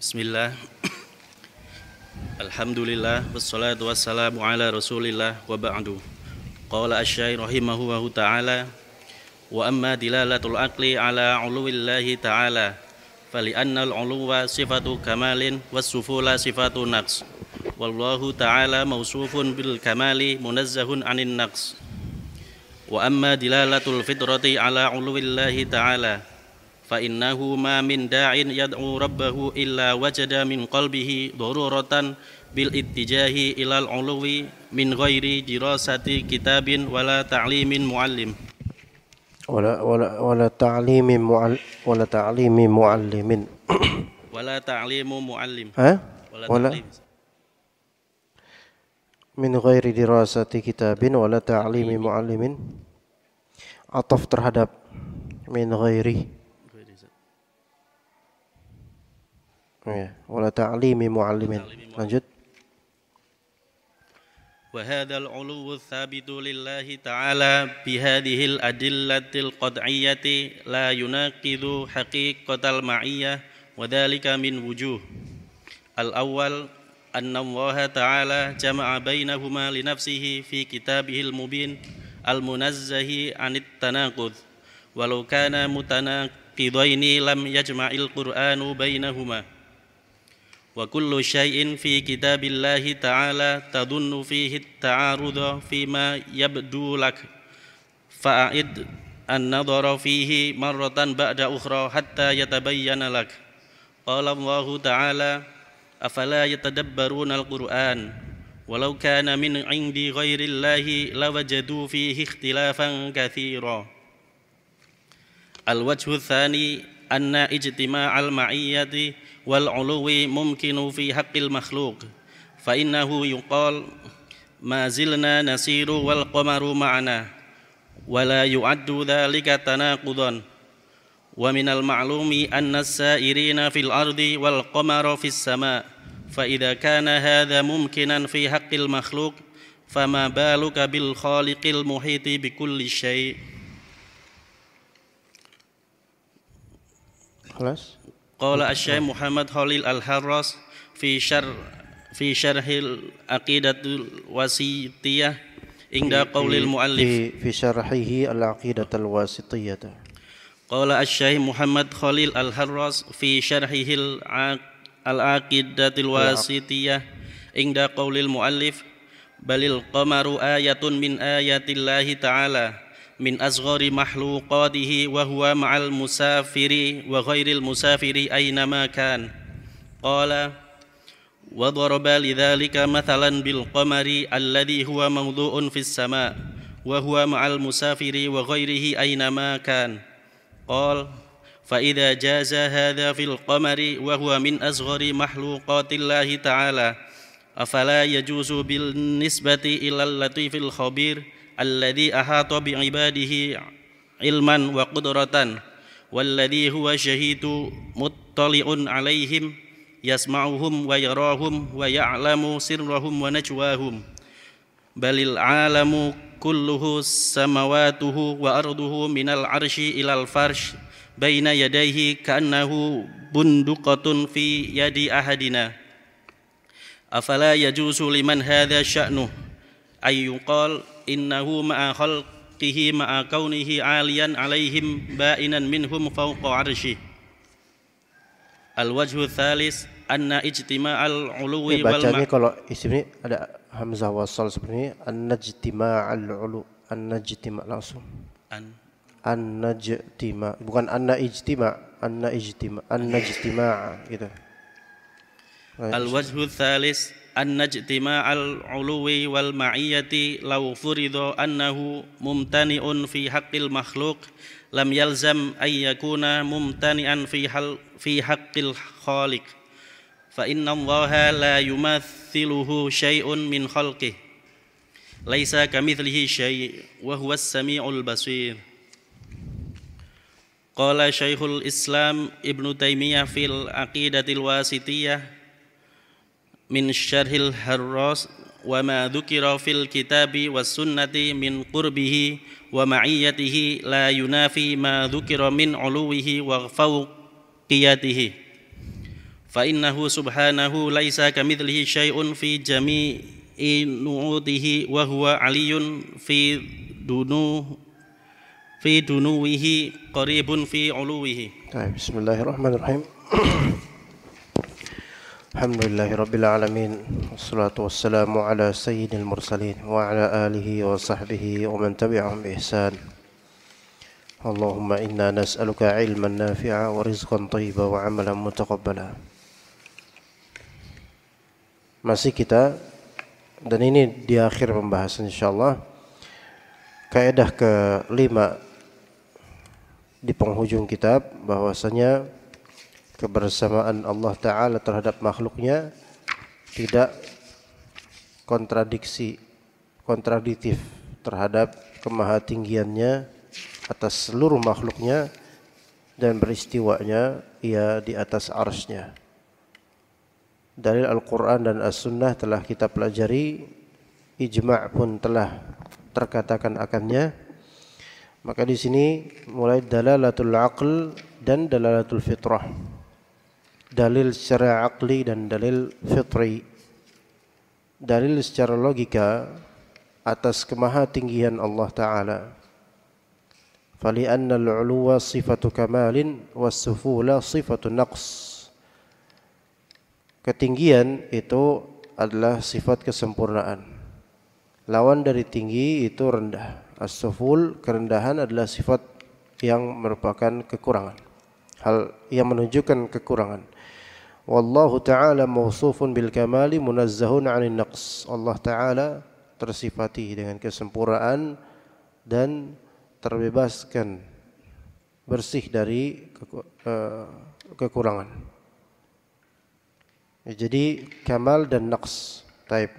Bismillah Alhamdulillah Wassalatu wassalamu ala rasulillah Wa ba'du Qala asyai rahimahu wa ta'ala Wa amma dilalatul aqli ala uluwillahi ta'ala Fali annal uluwa sifatu kamalin Wassufula sifatu naqs Wallahu ta'ala mausufun bil kamali Munazzahun anin naqs Wa amma dilalatul fitrati ala uluwillahi ta'ala min da'in yad'u rabbahu illa wajada min qalbihi daruratan bil ittijahi ilal uluwi min ghairi dirasati kitabin wala ta'limin muallim. Wala wala wala ta'limi mu'al wala ta'limi muallimin. Wala ta'limu muallim. Ha? Wala wala? ta'lim. Min ghairi dirasati kitabin wala ta'limi muallimin. Ataf terhadap min ghairi ya wala ta'limi muallimin lanjut وهذا العلو الثابت لله تعالى بهذه الأدلة القطعية لا يناقض حقيقة المعية وذلك من وجوه الأول أن الله تعالى جمع بينهما لنفسه في كتابه المبين المنزه عن التناقض ولو كان متناقضين لم يجمع القرآن بينهما وكل شيء في كتاب الله تعالى تظن فيه التعارض فيما يبدو لك. فأعد النظر فيه مرة بعد أخرى حتى يتبين لك. قال الله تعالى أفلا يتدبرون القرآن؟ ولو كان من عند غير الله لوجدوا فيه اختلافا كثيرا. الوجه الثاني أن اجتماع المعية والعلو ممكن في حق المخلوق. فإنه يقال ما زلنا نسير والقمر معنا ولا يعد ذلك تناقضا. ومن المعلوم أن السائرين في الأرض والقمر في السماء فإذا كان هذا ممكنا في حق المخلوق فما بالك بالخالق المحيط بكل شيء؟ خلاص؟ قال الشيخ محمد خليل الحراس في شر في شرح العقيدة الوسيطية عند قول المؤلف. في في شرحه العقيدة الواسطية. قال الشيخ محمد خليل الحراس في شرحه الع- العقيدة الواسطية عند قول المؤلف بل القمر آية من آيات الله تعالى من أصغر مخلوقاته وهو مع المسافر وغير المسافر أينما كان. قال وضرب لذلك مثلا بالقمر الذي هو موضوع في السماء وهو مع المسافر وغيره أينما كان. قال فإذا جاز هذا في القمر وهو من أصغر مخلوقات الله تعالى أفلا يجوز بالنسبة إلى اللطيف الخبير alladhi ahata bi ibadihi ilman wa qudratan walladhi huwa syahidu muttali'un alaihim yasma'uhum wa yarahum wa ya'lamu sirrahum wa najwahum. Balil alamu kulluhu samawatuhu wa arduhu minal arshi ilal farsh baina yadaihi ka'annahu bunduqatun fi yadi ahadina. Afala yajuzu liman hadha sya'nuh ayyuqal innahu ma'a khalqihi ma'a kaunihi aliyan alaihim ba'inan minhum fawqa arshih al-wajhu thalis anna ijtima'al uluwi wal bacanya kalau isim ini ada hamzah wasal seperti ini an-najtima'al ulu an-najtima' langsung. An. An-najtima bukan anna ijtima anna ijtima an-najtima'a gitu. Al-wajhu thalis أن اجتماع العلو والمعية لو فرض أنه ممتنع في حق المخلوق لم يلزم أن يكون ممتنعا في في حق الخالق. فإن الله لا يمثله شيء من خلقه ليس كمثله شيء وهو السميع البصير. قال شيخ الإسلام ابن تيمية في العقيدة الواسطية من شرح الهراس وما ذكر في الكتاب والسنة من قربه ومعيته لا ينافي ما ذكر من علوه وفوقيته. فإنه سبحانه ليس كمثله شيء في جميع نعوته وهو علي في دنو في دنوه قريب في علوه. طيب بسم الله الرحمن الرحيم. Alhamdulillahi Rabbil Alamin. Wassalatu wassalamu ala sayyidil mursalin Wa ala alihi wa sahbihi wa man tabi'ahum ihsan. Allahumma inna nas'aluka ilman nafi'a wa rizqan tayyiba wa amalan mutakabbala Masih kita dan ini di akhir pembahasan insyaallah kaidah kelima di penghujung kitab bahwasanya kebersamaan Allah taala terhadap makhluknya tidak kontradiksi kontradiktif terhadap kemahatinggiannya atas seluruh makhluknya dan beristiwanya ia di atas arsnya. Dalil Al-Quran dan As-Sunnah telah kita pelajari ijma' pun telah terkatakan akannya. Maka di sini mulai dalalatul aql dan dalalatul fitrah dalil secara akli dan dalil fitri dalil secara logika atas kemahatinggian Allah Ta'ala فلأن العلو صفة كمال والسفول صفة نقص Ketinggian itu adalah sifat kesempurnaan. Lawan dari tinggi itu rendah. As-suful kerendahan adalah sifat yang merupakan kekurangan. Hal yang menunjukkan kekurangan. Wallahu ta'ala mausufun bil kamali munazzahun 'anil naqs. Allah taala tersifati dengan kesempurnaan dan terbebaskan bersih dari eh, kekurangan. Ya, jadi kamal dan naqs. Taib.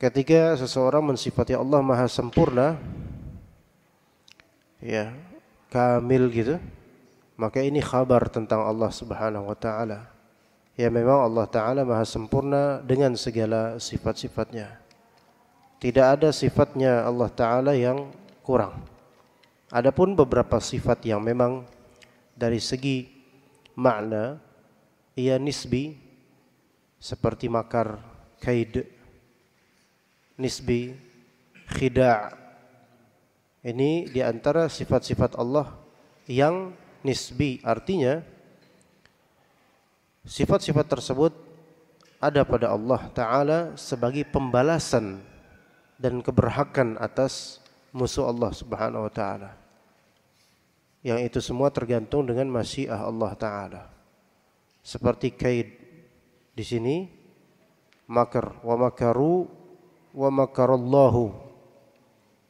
Ketika seseorang mensifati Allah Maha sempurna, ya, kamil gitu, maka ini kabar tentang Allah Subhanahu wa taala. Ya memang Allah taala Maha sempurna dengan segala sifat-sifatnya. Tidak ada sifatnya Allah taala yang kurang. Adapun beberapa sifat yang memang dari segi makna ia nisbi seperti makar, kaid, nisbi, khida' ini di antara sifat-sifat Allah yang nisbi artinya sifat-sifat tersebut ada pada Allah Ta'ala sebagai pembalasan dan keberhakan atas musuh Allah Subhanahu wa taala. Yang itu semua tergantung dengan masyiah Allah taala. Seperti kaid di sini makar wa makaru wa makarallahu.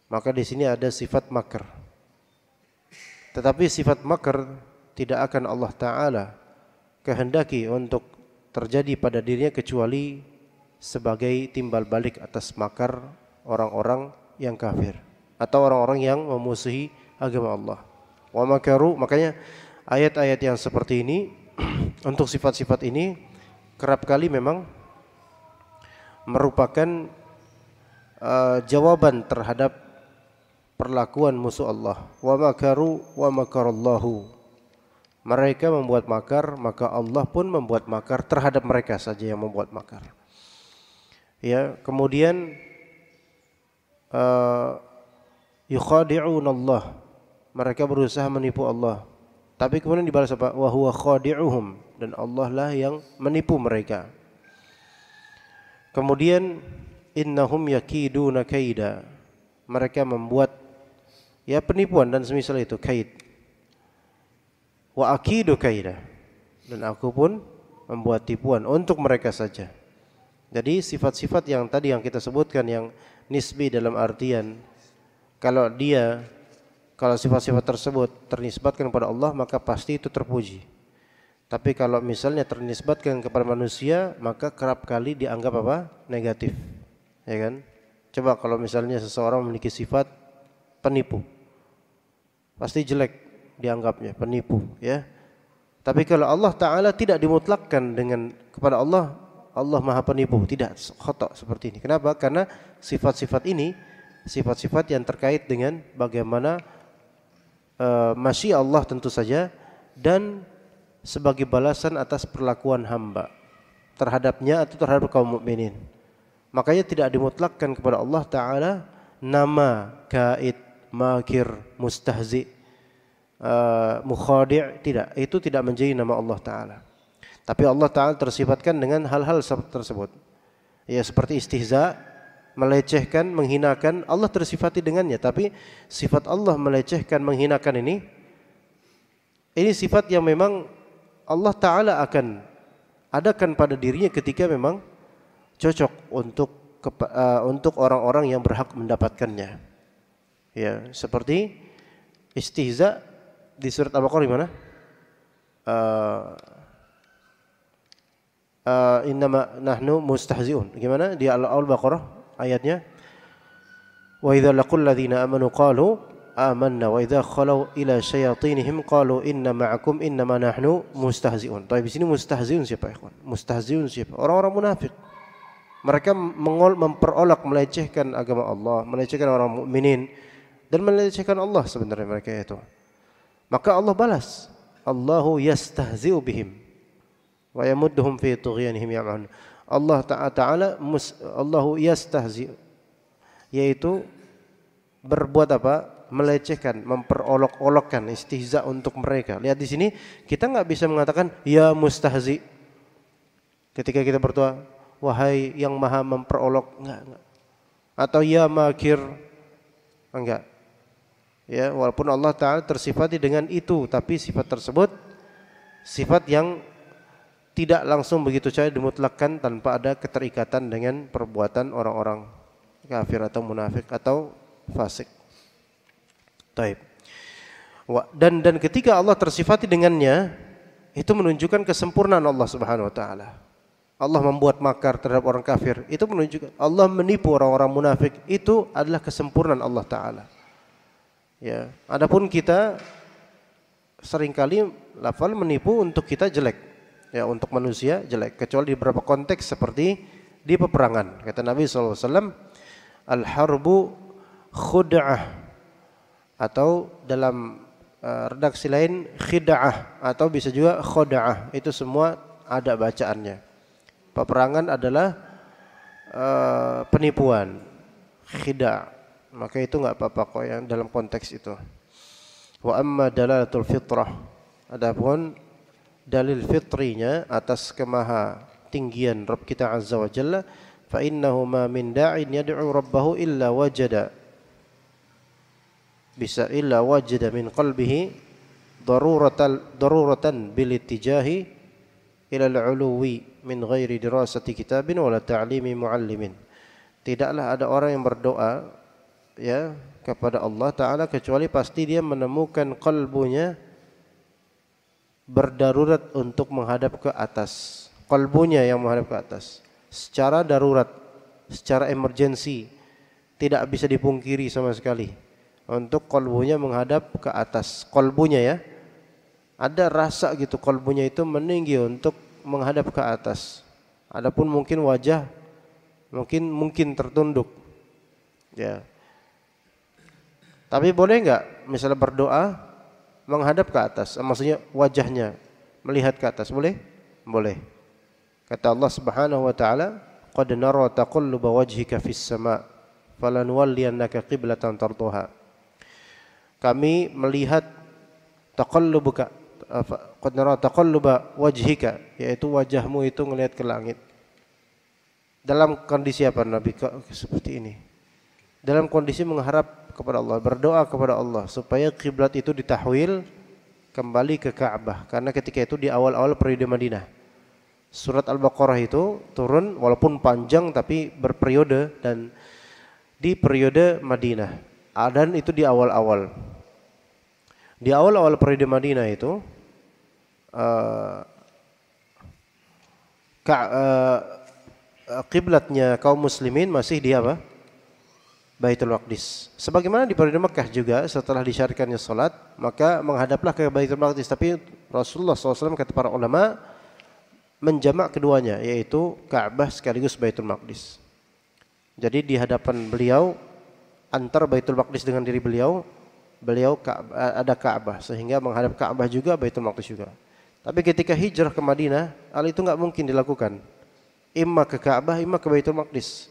Maka di sini ada sifat makar. Tetapi sifat makar tidak akan Allah taala kehendaki untuk terjadi pada dirinya kecuali sebagai timbal balik atas makar orang-orang yang kafir atau orang-orang yang memusuhi agama Allah. Wa makaru makanya ayat-ayat yang seperti ini untuk sifat-sifat ini kerap kali memang merupakan uh, jawaban terhadap perlakuan musuh Allah. Wa makaru wa makarallahu. Mereka membuat makar, maka Allah pun membuat makar terhadap mereka saja yang membuat makar. Ya, kemudian uh. Mereka berusaha menipu Allah. Tapi kemudian dibalas apa? Wa huwa khadi'uhum dan Allah lah yang menipu mereka. Kemudian innahum yakiduna kaida. Mereka membuat ya penipuan dan semisal itu kaid. Wa akidu kaida. Dan aku pun membuat tipuan untuk mereka saja. Jadi sifat-sifat yang tadi yang kita sebutkan yang nisbi dalam artian kalau dia kalau sifat-sifat tersebut ternisbatkan kepada Allah maka pasti itu terpuji. Tapi kalau misalnya ternisbatkan kepada manusia, maka kerap kali dianggap apa? Negatif. Ya kan? Coba kalau misalnya seseorang memiliki sifat penipu. Pasti jelek dianggapnya, penipu, ya. Tapi kalau Allah taala tidak dimutlakkan dengan kepada Allah, Allah Maha Penipu, tidak khotok seperti ini. Kenapa? Karena sifat-sifat ini sifat-sifat yang terkait dengan bagaimana uh, masih Allah tentu saja dan sebagai balasan atas perlakuan hamba terhadapnya atau terhadap kaum mukminin. Makanya tidak dimutlakkan kepada Allah taala nama kaid, makir, mustahzi, uh, mukhadi' tidak. Itu tidak menjadi nama Allah taala. Tapi Allah taala tersifatkan dengan hal-hal tersebut. Ya seperti istihza, melecehkan, menghinakan, Allah tersifati dengannya. Tapi sifat Allah melecehkan, menghinakan ini ini sifat yang memang Allah taala akan adakan pada dirinya ketika memang cocok untuk uh, untuk orang-orang yang berhak mendapatkannya. Ya, seperti istihza di surat Al-Baqarah di mana? Uh, uh, nahnu mustahzi'un. Gimana di Al-Baqarah ayatnya? Wa idza laqul ladzina amanu qalu amanna wa idza khalau ila syayatinihim qalu inna ma'akum innama nahnu mustahzi'un. Tapi di sini mustahzi'un siapa ikhwan? Mustahzi'un siapa? Orang-orang munafik. Mereka mengol, memperolok melecehkan agama Allah, melecehkan orang mukminin dan melecehkan Allah sebenarnya mereka itu. Maka Allah balas. Allahu yastahzi'u bihim wa yamudduhum fi tughyanihim ya'mahun. Allah Ta'ala Allahu yastahzi yaitu berbuat apa? melecehkan, memperolok-olokkan istihza untuk mereka. Lihat di sini kita nggak bisa mengatakan ya mustahzi. Ketika kita berdoa, wahai yang maha memperolok, enggak, enggak. Atau ya makir, enggak. Ya, walaupun Allah Taala tersifati dengan itu, tapi sifat tersebut sifat yang tidak langsung begitu saja dimutlakkan tanpa ada keterikatan dengan perbuatan orang-orang kafir atau munafik atau fasik. Taib. Dan dan ketika Allah tersifati dengannya, itu menunjukkan kesempurnaan Allah Subhanahu wa taala. Allah membuat makar terhadap orang kafir, itu menunjukkan Allah menipu orang-orang munafik, itu adalah kesempurnaan Allah taala. Ya, adapun kita sering kali lafal menipu untuk kita jelek. Ya, untuk manusia jelek, kecuali di beberapa konteks seperti di peperangan. Kata Nabi SAW, Al-harbu khud'ah atau dalam uh, redaksi lain khida'ah atau bisa juga khoda'ah itu semua ada bacaannya peperangan adalah uh, penipuan khida' maka itu enggak apa-apa kok yang dalam konteks itu. Wa amma dalalatul fitrah. Adapun dalil fitrinya atas kemaha tinggian Rabb kita azza wa jalla fa innahu ma min da'in yad'u rabbahu illa wajada. Bisa illa wajada min qalbihi daruratan daruratan bil ittijahi ila al-uluwi min ghairi dirasati kitabin wala ta'limi muallimin. Tidaklah ada orang yang berdoa ya kepada Allah taala kecuali pasti dia menemukan kalbunya berdarurat untuk menghadap ke atas. Kalbunya yang menghadap ke atas. Secara darurat secara emergensi tidak bisa dipungkiri sama sekali. Untuk kolbunya menghadap ke atas. Kolbunya ya ada rasa gitu kolbunya itu meninggi untuk menghadap ke atas. Adapun mungkin wajah mungkin mungkin tertunduk. Ya tapi boleh enggak misalnya berdoa menghadap ke atas maksudnya wajahnya melihat ke atas boleh? Boleh. Kata Allah Subhanahu wa taala qad nara taqalluba wajhika fis sama falanwalliyannaka qiblatan tarduha kami melihat taqallubuka qad nara taqalluba wajhika yaitu wajahmu itu melihat ke langit. Dalam kondisi apa Nabi? Seperti ini? Dalam kondisi mengharap kepada Allah berdoa kepada Allah supaya kiblat itu ditahwil kembali ke Ka'bah karena ketika itu di awal-awal periode Madinah surat Al-Baqarah itu turun walaupun panjang tapi berperiode dan di periode Madinah dan itu di awal-awal. Di awal-awal periode Madinah itu uh, uh, kiblatnya kaum muslimin masih di apa? Baitul Maqdis. Sebagaimana di periode Mekah juga setelah disyariatkannya salat, maka menghadaplah ke Baitul Maqdis. Tapi Rasulullah SAW kata para ulama menjamak keduanya yaitu Ka'bah sekaligus Baitul Maqdis. Jadi di hadapan beliau antar Baitul Maqdis dengan diri beliau, beliau ada Ka'bah sehingga menghadap Ka'bah juga Baitul Maqdis juga. Tapi ketika hijrah ke Madinah, hal itu nggak mungkin dilakukan. Imma ke Ka'bah, imma ke Baitul Maqdis.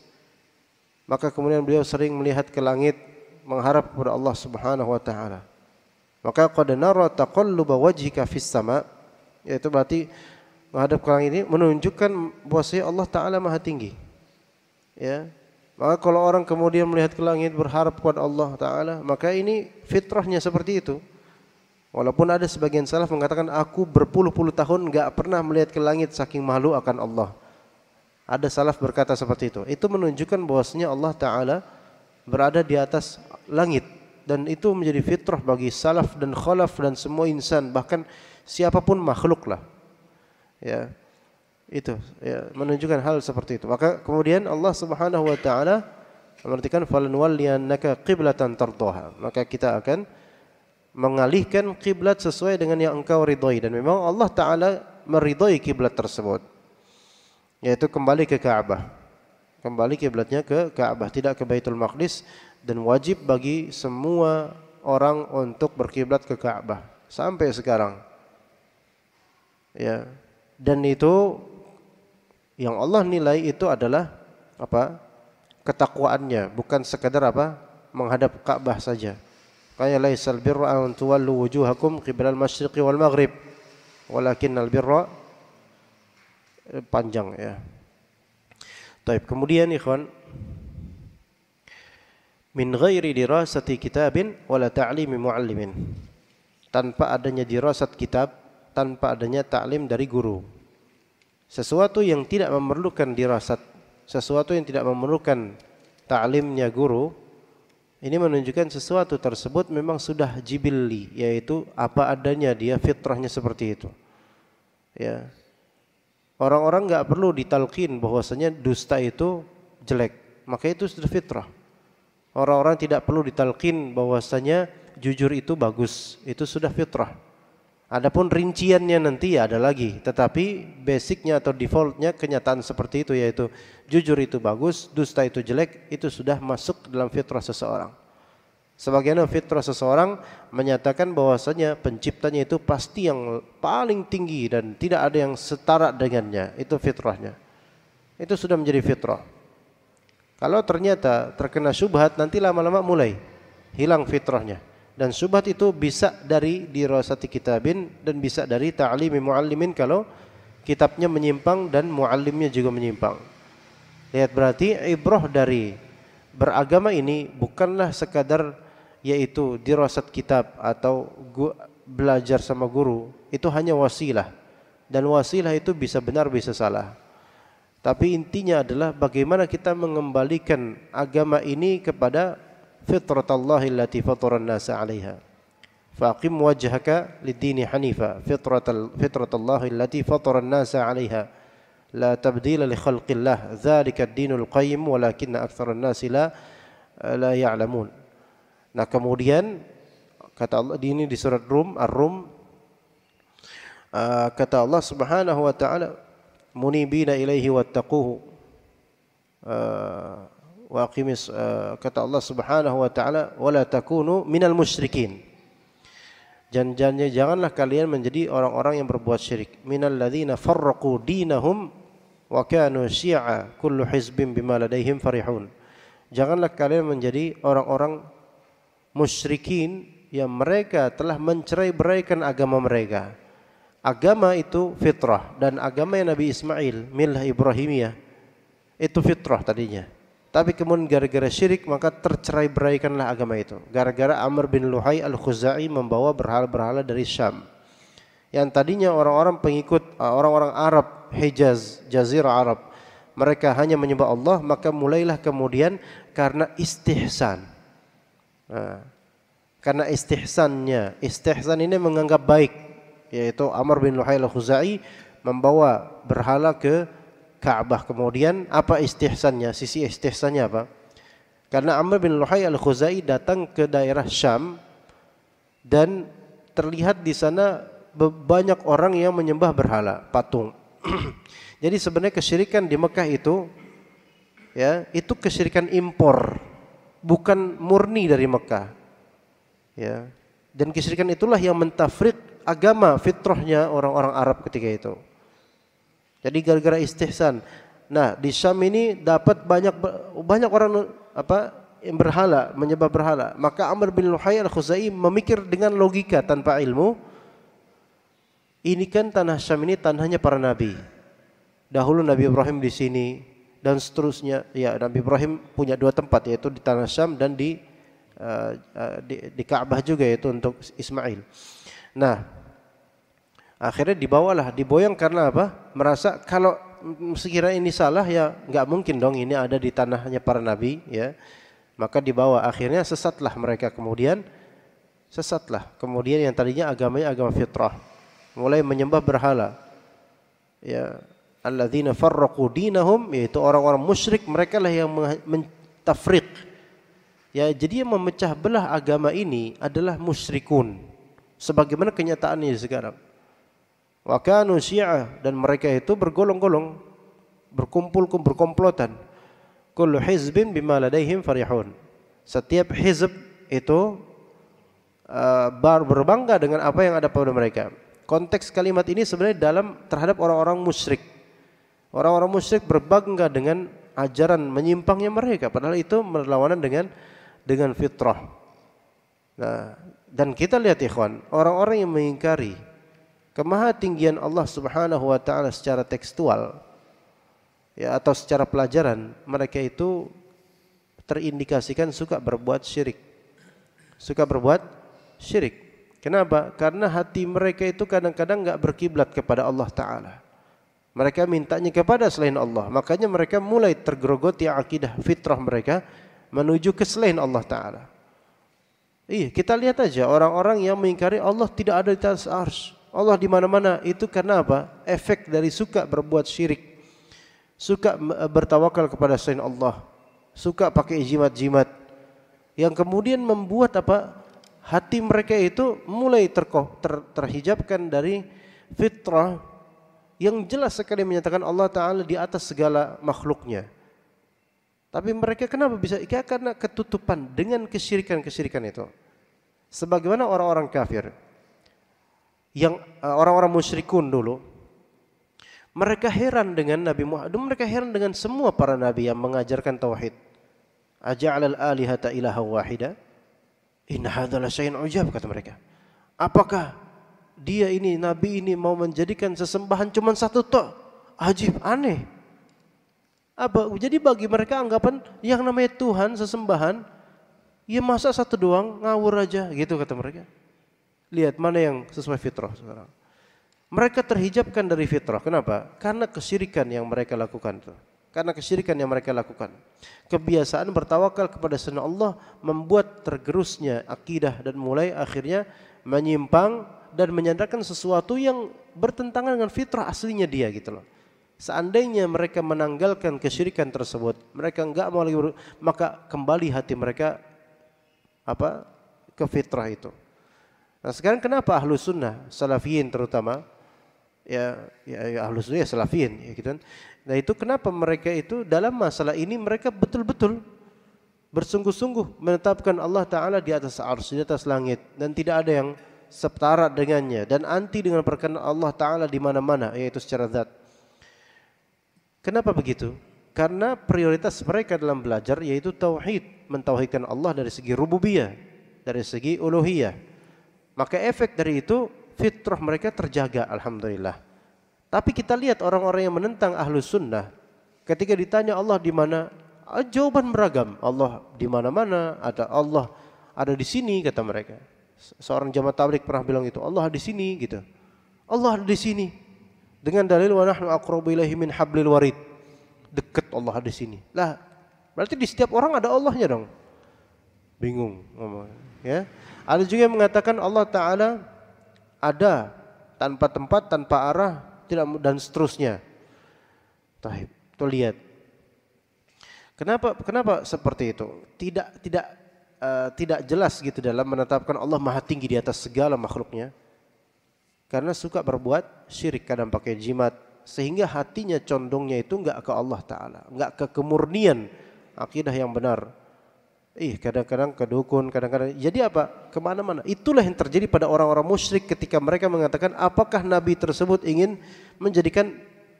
Maka kemudian beliau sering melihat ke langit mengharap kepada Allah Subhanahu wa taala. Maka qad nara taqalluba wajhika fis sama yaitu berarti menghadap ke langit ini menunjukkan bahwasanya Allah taala Maha tinggi. Ya. Maka kalau orang kemudian melihat ke langit berharap kepada Allah taala, maka ini fitrahnya seperti itu. Walaupun ada sebagian salaf mengatakan aku berpuluh-puluh tahun enggak pernah melihat ke langit saking malu akan Allah. Ada salaf berkata seperti itu. Itu menunjukkan bahwasanya Allah taala berada di atas langit dan itu menjadi fitrah bagi salaf dan khalaf dan semua insan bahkan siapa pun makhluk lah. Ya. Itu ya, menunjukkan hal seperti itu. Maka kemudian Allah Subhanahu wa taala mengartikan falan walliyannaka qiblatan tardaha. Maka kita akan mengalihkan kiblat sesuai dengan yang engkau ridhoi dan memang Allah taala meridhoi kiblat tersebut yaitu kembali ke Ka'bah. Kembali kiblatnya ke Ka'bah, tidak ke Baitul Maqdis dan wajib bagi semua orang untuk berkiblat ke Ka'bah sampai sekarang. Ya. Dan itu yang Allah nilai itu adalah apa? ketakwaannya, bukan sekadar apa? menghadap Ka'bah saja. Kayak laisal birra an tuwallu wujuhakum qiblal masyriqi wal maghrib, walakinnal birra panjang ya. Taib. Kemudian ikhwan min ghairi dirasati kitabin wala ta'limi muallimin. Tanpa adanya dirasat kitab, tanpa adanya ta'lim dari guru. Sesuatu yang tidak memerlukan dirasat, sesuatu yang tidak memerlukan ta'limnya guru, ini menunjukkan sesuatu tersebut memang sudah jibilli, yaitu apa adanya dia fitrahnya seperti itu. Ya. Orang-orang nggak perlu ditalkin bahwasanya dusta itu jelek, maka itu sudah fitrah. Orang-orang tidak perlu ditalkin bahwasanya jujur itu bagus, itu sudah fitrah. Adapun rinciannya nanti ya ada lagi, tetapi basicnya atau defaultnya kenyataan seperti itu yaitu jujur itu bagus, dusta itu jelek, itu sudah masuk dalam fitrah seseorang. Sebagaimana fitrah seseorang menyatakan bahwasanya penciptanya itu pasti yang paling tinggi dan tidak ada yang setara dengannya. Itu fitrahnya. Itu sudah menjadi fitrah. Kalau ternyata terkena syubhat nanti lama-lama mulai hilang fitrahnya. Dan syubhat itu bisa dari dirasati kitabin dan bisa dari ta'limi muallimin kalau kitabnya menyimpang dan muallimnya juga menyimpang. Lihat berarti ibrah dari beragama ini bukanlah sekadar yaitu dirasat kitab atau belajar sama guru itu hanya wasilah. Dan wasilah itu bisa benar bisa salah. Tapi intinya adalah bagaimana kita mengembalikan agama ini kepada fitrat Allah allati fataran nasa 'alaiha. Faqim wajhaka lid-dini hanifa fitrat fitrat Allah allati fataran nasa 'alaiha. La tabdila li khalqillah dzalika ad-dinul qayyim walakinna aktsaran nasi la la ya'lamun Nah kemudian kata Allah di ini di surat Rum Ar-Rum uh, kata Allah Subhanahu wa taala munibina ilaihi wattaquhu. Uh, wa aqimis uh, kata Allah Subhanahu wa taala wala takunu minal musyrikin. Janjannya janganlah kalian menjadi orang-orang yang berbuat syirik. Minal ladzina farraqu dinahum wa kanu syi'a kullu hizbin bima ladaihim farihun. Janganlah kalian menjadi orang-orang musyrikin yang mereka telah mencerai-beraikan agama mereka. Agama itu fitrah dan agama yang Nabi Ismail, milah Ibrahimiyah, itu fitrah tadinya. Tapi kemudian gara-gara syirik maka tercerai-beraikanlah agama itu. Gara-gara Amr bin Luhai al-Khuzai membawa berhala-berhala dari Syam. Yang tadinya orang-orang pengikut uh, orang-orang Arab Hijaz, Jazirah Arab, mereka hanya menyembah Allah, maka mulailah kemudian karena istihsan Nah, karena istihsannya, istihsan ini menganggap baik, yaitu Amr bin Luhai al-Khuzai membawa berhala ke Ka'bah. Kemudian apa istihsannya? Sisi istihsannya apa? Karena Amr bin Luhai al-Khuzai datang ke daerah Syam dan terlihat di sana banyak orang yang menyembah berhala, patung. Jadi sebenarnya kesyirikan di Mekah itu ya, itu kesyirikan impor bukan murni dari Mekah. Ya. Dan kesyirikan itulah yang mentafrik agama fitrahnya orang-orang Arab ketika itu. Jadi gara-gara istihsan. Nah, di Syam ini dapat banyak banyak orang apa berhala, menyembah berhala. Maka Amr bin Luhai al-Khuzai memikir dengan logika tanpa ilmu. Ini kan tanah Syam ini tanahnya para nabi. Dahulu Nabi Ibrahim di sini dan seterusnya. Ya, Nabi Ibrahim punya dua tempat yaitu di tanah Syam dan di uh, di, di Ka'bah juga yaitu untuk Ismail. Nah, akhirnya dibawalah, diboyong karena apa? Merasa kalau sekiranya ini salah ya nggak mungkin dong ini ada di tanahnya para nabi ya. Maka dibawa akhirnya sesatlah mereka kemudian sesatlah. Kemudian yang tadinya agamanya agama fitrah mulai menyembah berhala. Ya, alladzina farraqu dinahum yaitu orang-orang musyrik mereka lah yang mentafriq. Ya, jadi yang memecah belah agama ini adalah musyrikun sebagaimana kenyataannya sekarang. Wa kanu syiah dan mereka itu bergolong-golong, berkumpul berkomplotan. Kullu hizbin bima ladaihim farihun. Setiap hizb itu uh, berbangga dengan apa yang ada pada mereka. Konteks kalimat ini sebenarnya dalam terhadap orang-orang musyrik. Orang-orang musyrik berbangga dengan ajaran menyimpangnya mereka padahal itu berlawanan dengan dengan fitrah. Nah, dan kita lihat ikhwan, orang-orang yang mengingkari kemahatinggian Allah Subhanahu wa taala secara tekstual ya atau secara pelajaran, mereka itu terindikasikan suka berbuat syirik. Suka berbuat syirik. Kenapa? Karena hati mereka itu kadang-kadang enggak berkiblat kepada Allah taala. Mereka mintanya kepada selain Allah. Makanya mereka mulai tergerogoti akidah fitrah mereka menuju ke selain Allah taala. Iya, kita lihat aja orang-orang yang mengingkari Allah tidak ada di atas ars. Allah di mana-mana itu karena apa? Efek dari suka berbuat syirik. Suka e, bertawakal kepada selain Allah. Suka pakai jimat-jimat. Yang kemudian membuat apa? Hati mereka itu mulai ter, terhijabkan dari fitrah yang jelas sekali menyatakan Allah Ta'ala di atas segala makhluknya. Tapi mereka kenapa bisa? Ya karena ketutupan dengan kesyirikan-kesyirikan itu. Sebagaimana orang-orang kafir yang uh, orang-orang musyrikun dulu mereka heran dengan Nabi Muhammad, mereka heran dengan semua para nabi yang mengajarkan tauhid. Aja'al al-alihata ilaha wahida? Inna hadza la syai'un ujab kata mereka. Apakah dia ini nabi ini mau menjadikan sesembahan cuma satu tok? Ajib, aneh. Apa? Jadi bagi mereka anggapan yang namanya Tuhan sesembahan, ya masa satu doang ngawur aja gitu kata mereka. Lihat mana yang sesuai fitrah sekarang. Mereka terhijabkan dari fitrah. Kenapa? Karena kesyirikan yang mereka lakukan itu. Karena kesyirikan yang mereka lakukan. Kebiasaan bertawakal kepada selain Allah membuat tergerusnya akidah dan mulai akhirnya menyimpang dan menyandarkan sesuatu yang bertentangan dengan fitrah aslinya dia gitu loh. Seandainya mereka menanggalkan kesyirikan tersebut, mereka enggak mau lagi maka kembali hati mereka apa ke fitrah itu. Nah sekarang kenapa ahlu sunnah, salafiyin terutama, ya, ya, ya ahlu sunnah ya salafiyin, ya gitu kan. Nah itu kenapa mereka itu dalam masalah ini mereka betul-betul bersungguh-sungguh menetapkan Allah Ta'ala di atas ars, di atas langit. Dan tidak ada yang setara dengannya. Dan anti dengan perkenan Allah Ta'ala di mana-mana, yaitu secara zat. Kenapa begitu? Karena prioritas mereka dalam belajar yaitu tauhid, mentauhidkan Allah dari segi rububiyah, dari segi uluhiyah. Maka efek dari itu fitrah mereka terjaga alhamdulillah. Tapi kita lihat orang-orang yang menentang ahlu sunnah ketika ditanya Allah di mana, jawaban beragam. Allah di mana-mana, ada Allah ada di sini kata mereka. Seorang jamaah tablik pernah bilang itu, Allah di sini gitu. Allah di sini dengan dalil wa nahnu aqrabu ilaihi min hablil warid. Dekat Allah di sini. Lah, berarti di setiap orang ada Allahnya dong. Bingung ya. Ada juga yang mengatakan Allah taala ada tanpa tempat, tanpa arah, tidak dan seterusnya. Tahib, tuh lihat. Kenapa kenapa seperti itu? Tidak tidak uh, tidak jelas gitu dalam menetapkan Allah Maha tinggi di atas segala makhluknya. Karena suka berbuat syirik kadang pakai jimat sehingga hatinya condongnya itu enggak ke Allah taala, enggak ke kemurnian akidah yang benar. Ih, kadang-kadang ke dukun, kadang-kadang. Jadi apa? Ke mana-mana. Itulah yang terjadi pada orang-orang musyrik ketika mereka mengatakan, apakah Nabi tersebut ingin menjadikan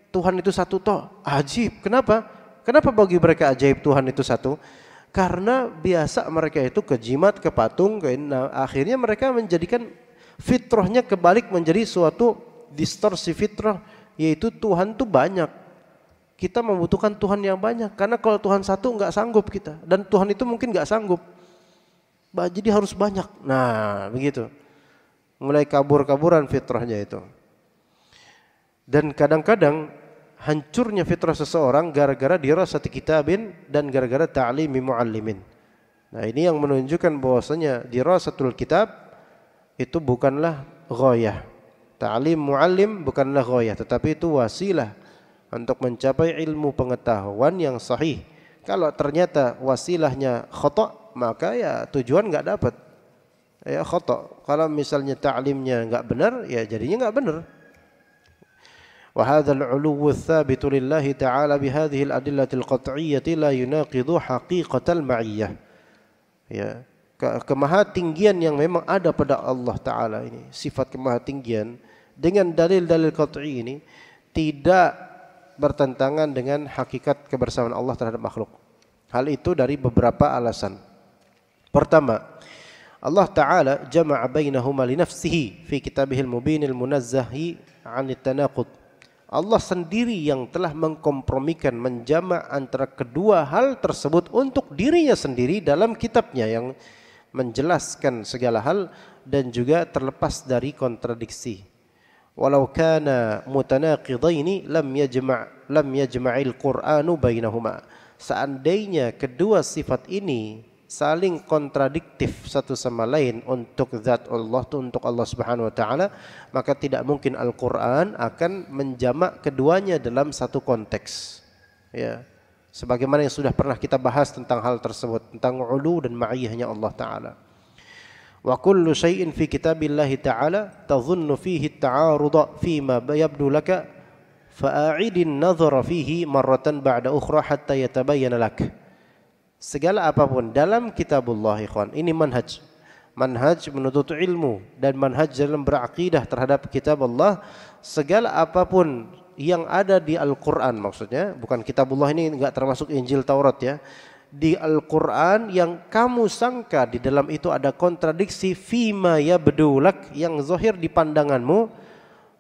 Tuhan itu satu toh? Ajib. Kenapa? Kenapa bagi mereka ajaib Tuhan itu satu? Karena biasa mereka itu ke jimat, ke patung, ke nah, akhirnya mereka menjadikan fitrahnya kebalik menjadi suatu distorsi fitrah, yaitu Tuhan itu banyak. Kita membutuhkan Tuhan yang banyak. Karena kalau Tuhan satu nggak sanggup kita. Dan Tuhan itu mungkin nggak sanggup. Jadi harus banyak. Nah begitu. Mulai kabur-kaburan fitrahnya itu. Dan kadang-kadang hancurnya fitrah seseorang gara-gara dirasati kitabin dan gara-gara ta'limi muallimin nah ini yang menunjukkan bahwasanya dirasatul kitab itu bukanlah ghayah ta'lim muallim bukanlah ghayah tetapi itu wasilah untuk mencapai ilmu pengetahuan yang sahih. Kalau ternyata wasilahnya khata, maka ya tujuan enggak dapat. Ya khata. Kalau misalnya ta'limnya enggak benar, ya jadinya enggak benar. 'Uluwu tsabitu lillahi ta'ala bi hadhihi al-adillati al-qat'iyyati la yunaqidu haqiqatal ma'iyyah. Ya, ke kemahatinggian yang memang ada pada Allah taala ini, sifat kemahatinggian dengan dalil-dalil qat'i ini tidak bertentangan dengan hakikat kebersamaan Allah terhadap makhluk. Hal itu dari beberapa alasan. Pertama, Allah Ta'ala jama'a bainahuma li nafsihi fi kitabihil mubinil munazzahi tanaqud. Allah sendiri yang telah mengkompromikan menjama' antara kedua hal tersebut untuk dirinya sendiri dalam kitabnya yang menjelaskan segala hal dan juga terlepas dari kontradiksi walau kana mutanaqidaini lam yajma' lam yajma'il Qur'anu bainahuma. Seandainya kedua sifat ini saling kontradiktif satu sama lain untuk zat Allah untuk Allah Subhanahu wa taala, maka tidak mungkin Al-Qur'an akan menjamak keduanya dalam satu konteks. Ya. Sebagaimana yang sudah pernah kita bahas tentang hal tersebut, tentang ulu dan ma'iyahnya Allah taala. Wa kullu syai'in fi kitabillahi ta'ala tadhunnu fihi at-ta'arud fi ma yabdu laka fa'idin nadhara fihi marratan ba'da ukhra hatta yatabayyana lak. Segala apa pun dalam kitabullah ikhwan, ini manhaj. Manhaj menuntut ilmu dan manhaj dalam berakidah terhadap kitab Allah, segala apa pun yang ada di Al-Qur'an maksudnya, bukan kitabullah ini enggak termasuk Injil Taurat ya. Di Al-Quran yang kamu sangka di dalam itu ada kontradiksi fima ya bedulak yang zahir di pandanganmu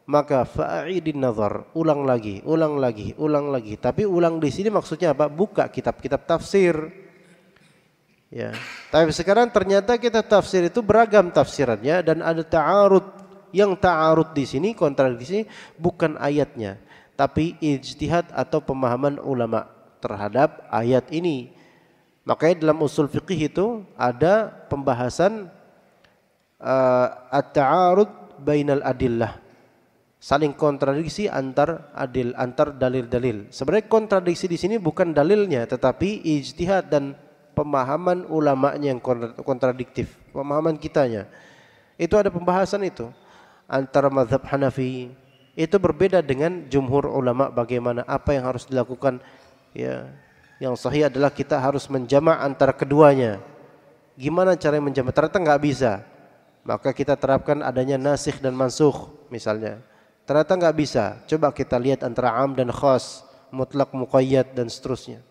maka fa'idin nazar ulang lagi ulang lagi ulang lagi. Tapi ulang di sini maksudnya apa? Buka kitab-kitab tafsir ya tapi sekarang ternyata kita tafsir itu beragam tafsirannya dan ada ta'arud yang ta'arud di sini kontradiksi bukan ayatnya tapi ijtihad atau pemahaman ulama terhadap ayat ini Makanya dalam usul fikih itu ada pembahasan uh, at-ta'arud bainal adillah. Saling kontradiksi antar adil, antar dalil-dalil. Sebenarnya kontradiksi di sini bukan dalilnya tetapi ijtihad dan pemahaman ulamanya yang kontradiktif, pemahaman kitanya. Itu ada pembahasan itu antara mazhab Hanafi itu berbeda dengan jumhur ulama bagaimana apa yang harus dilakukan ya yang sahih adalah kita harus menjamak antara keduanya. Gimana cara menjamak? Ternyata nggak bisa. Maka kita terapkan adanya nasikh dan mansuh misalnya. Ternyata nggak bisa. Coba kita lihat antara am dan khas, mutlak muqayyad dan seterusnya.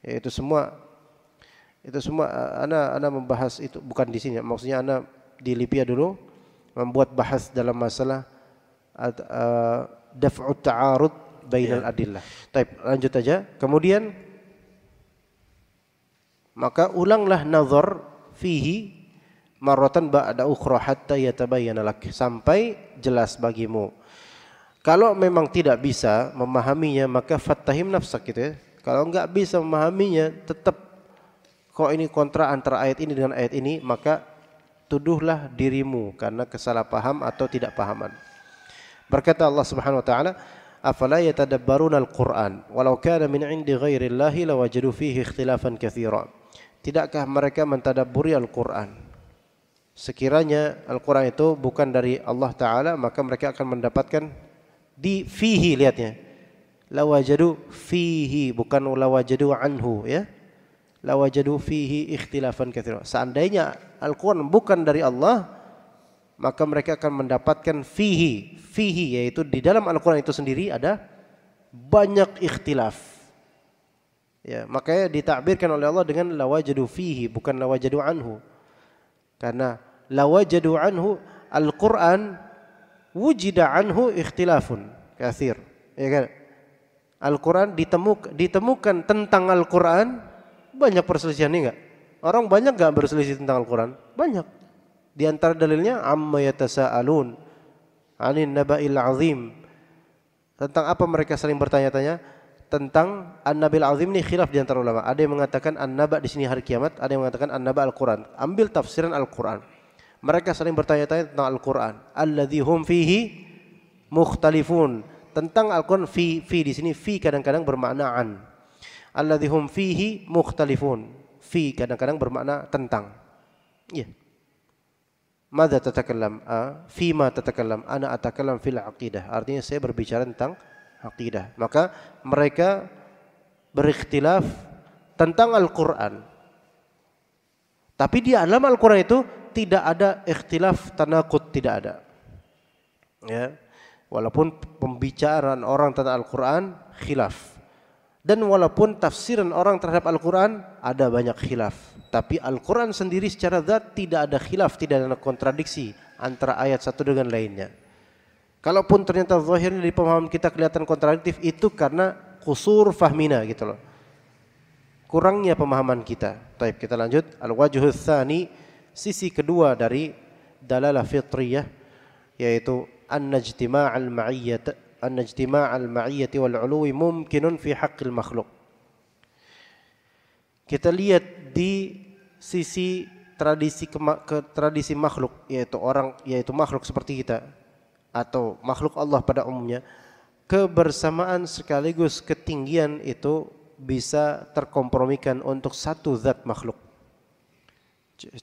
Ya, itu semua itu semua ana ana membahas itu bukan di sini. Maksudnya ana di Lipia dulu membuat bahas dalam masalah uh, daf'ut ta'arud bainal yeah. adillah. Baik, lanjut aja. Kemudian maka ulanglah nazar fihi marratan ba'da ukhra hatta yatabayyana lak sampai jelas bagimu. Kalau memang tidak bisa memahaminya maka fattahim nafsak gitu ya. Kalau enggak bisa memahaminya tetap kok ini kontra antara ayat ini dengan ayat ini maka tuduhlah dirimu karena kesalahpaham atau tidak pahaman. Berkata Allah Subhanahu wa taala, "Afala yatadabbaruna al-Qur'an walau kana min 'indi ghairi Allahi lawajadu fihi ikhtilafan katsiran." Tidakkah mereka mentadaburi Al-Quran? Sekiranya Al-Quran itu bukan dari Allah Ta'ala, maka mereka akan mendapatkan di fihi, lihatnya. Lawajadu fihi, bukan lawajadu anhu. ya. Lawajadu fihi ikhtilafan katsira. Seandainya Al-Qur'an bukan dari Allah, maka mereka akan mendapatkan fihi, fihi yaitu di dalam Al-Qur'an itu sendiri ada banyak ikhtilaf. Ya, makanya ditakbirkan oleh Allah dengan lawajadu fihi bukan lawajadu anhu. Karena lawajadu anhu Al-Qur'an wujida anhu ikhtilafun kathir. Ya kan? Al-Quran ditemuk, ditemukan tentang Al-Quran banyak perselisihan ini enggak? Orang banyak enggak berselisih tentang Al-Quran? Banyak. Di antara dalilnya amma yatasaalun anin naba'il azim. Tentang apa mereka saling bertanya-tanya? Tentang An-Nabil Azim ini khilaf di antara ulama. Ada yang mengatakan An-Naba di sini hari kiamat, ada yang mengatakan An-Naba Al-Quran. Ambil tafsiran Al-Quran. Mereka saling bertanya-tanya tentang Al-Quran. Alladhi hum fihi mukhtalifun tentang Al-Quran fi, fi di sini fi kadang-kadang bermakna an. Alladzi hum fihi mukhtalifun. Fi kadang-kadang bermakna tentang. Ya. Mada tatakallam? Fi ma tatakallam? Ana atakallam fil aqidah. Artinya saya berbicara tentang aqidah. Maka mereka berikhtilaf tentang Al-Quran. Tapi di dalam Al-Quran itu tidak ada ikhtilaf tanakut, tidak ada. Ya. Walaupun pembicaraan orang tentang Al-Quran khilaf. Dan walaupun tafsiran orang terhadap Al-Quran ada banyak khilaf. Tapi Al-Quran sendiri secara zat tidak ada khilaf, tidak ada kontradiksi antara ayat satu dengan lainnya. Kalaupun ternyata zahirnya dari pemahaman kita kelihatan kontradiktif itu karena kusur fahmina gitu loh. Kurangnya pemahaman kita. Taib kita lanjut. Al-wajhu tsani sisi kedua dari dalalah fitriyah yaitu an-najtima'al ma'iyyah أن اجتماع المعية والعلو ممكن في حق المخلوق kita lihat di sisi tradisi ke, ke tradisi makhluk yaitu orang yaitu makhluk seperti kita atau makhluk Allah pada umumnya kebersamaan sekaligus ketinggian itu bisa terkompromikan untuk satu zat makhluk.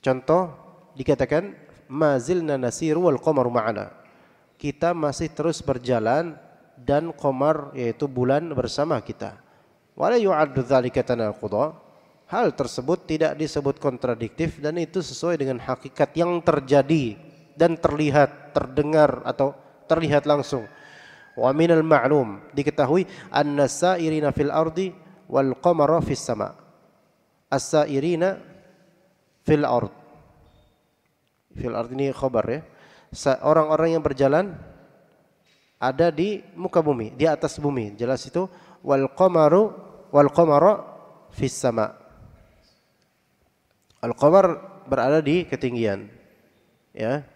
Contoh dikatakan mazilna nasiru wal qamaru ma'ana kita masih terus berjalan dan qamar yaitu bulan bersama kita. Wala yu'addu dzalika tanaquda. Hal tersebut tidak disebut kontradiktif dan itu sesuai dengan hakikat yang terjadi dan terlihat, terdengar atau terlihat langsung. Wa minal ma'lum diketahui anna sa'irina fil ardi wal qamara fis sama. As-sa'irina fil ard. Fil ard ini khabar ya orang-orang yang berjalan ada di muka bumi, di atas bumi. Jelas itu wal qamaru wal qamara fis sama. Al qamar berada di ketinggian. Ya.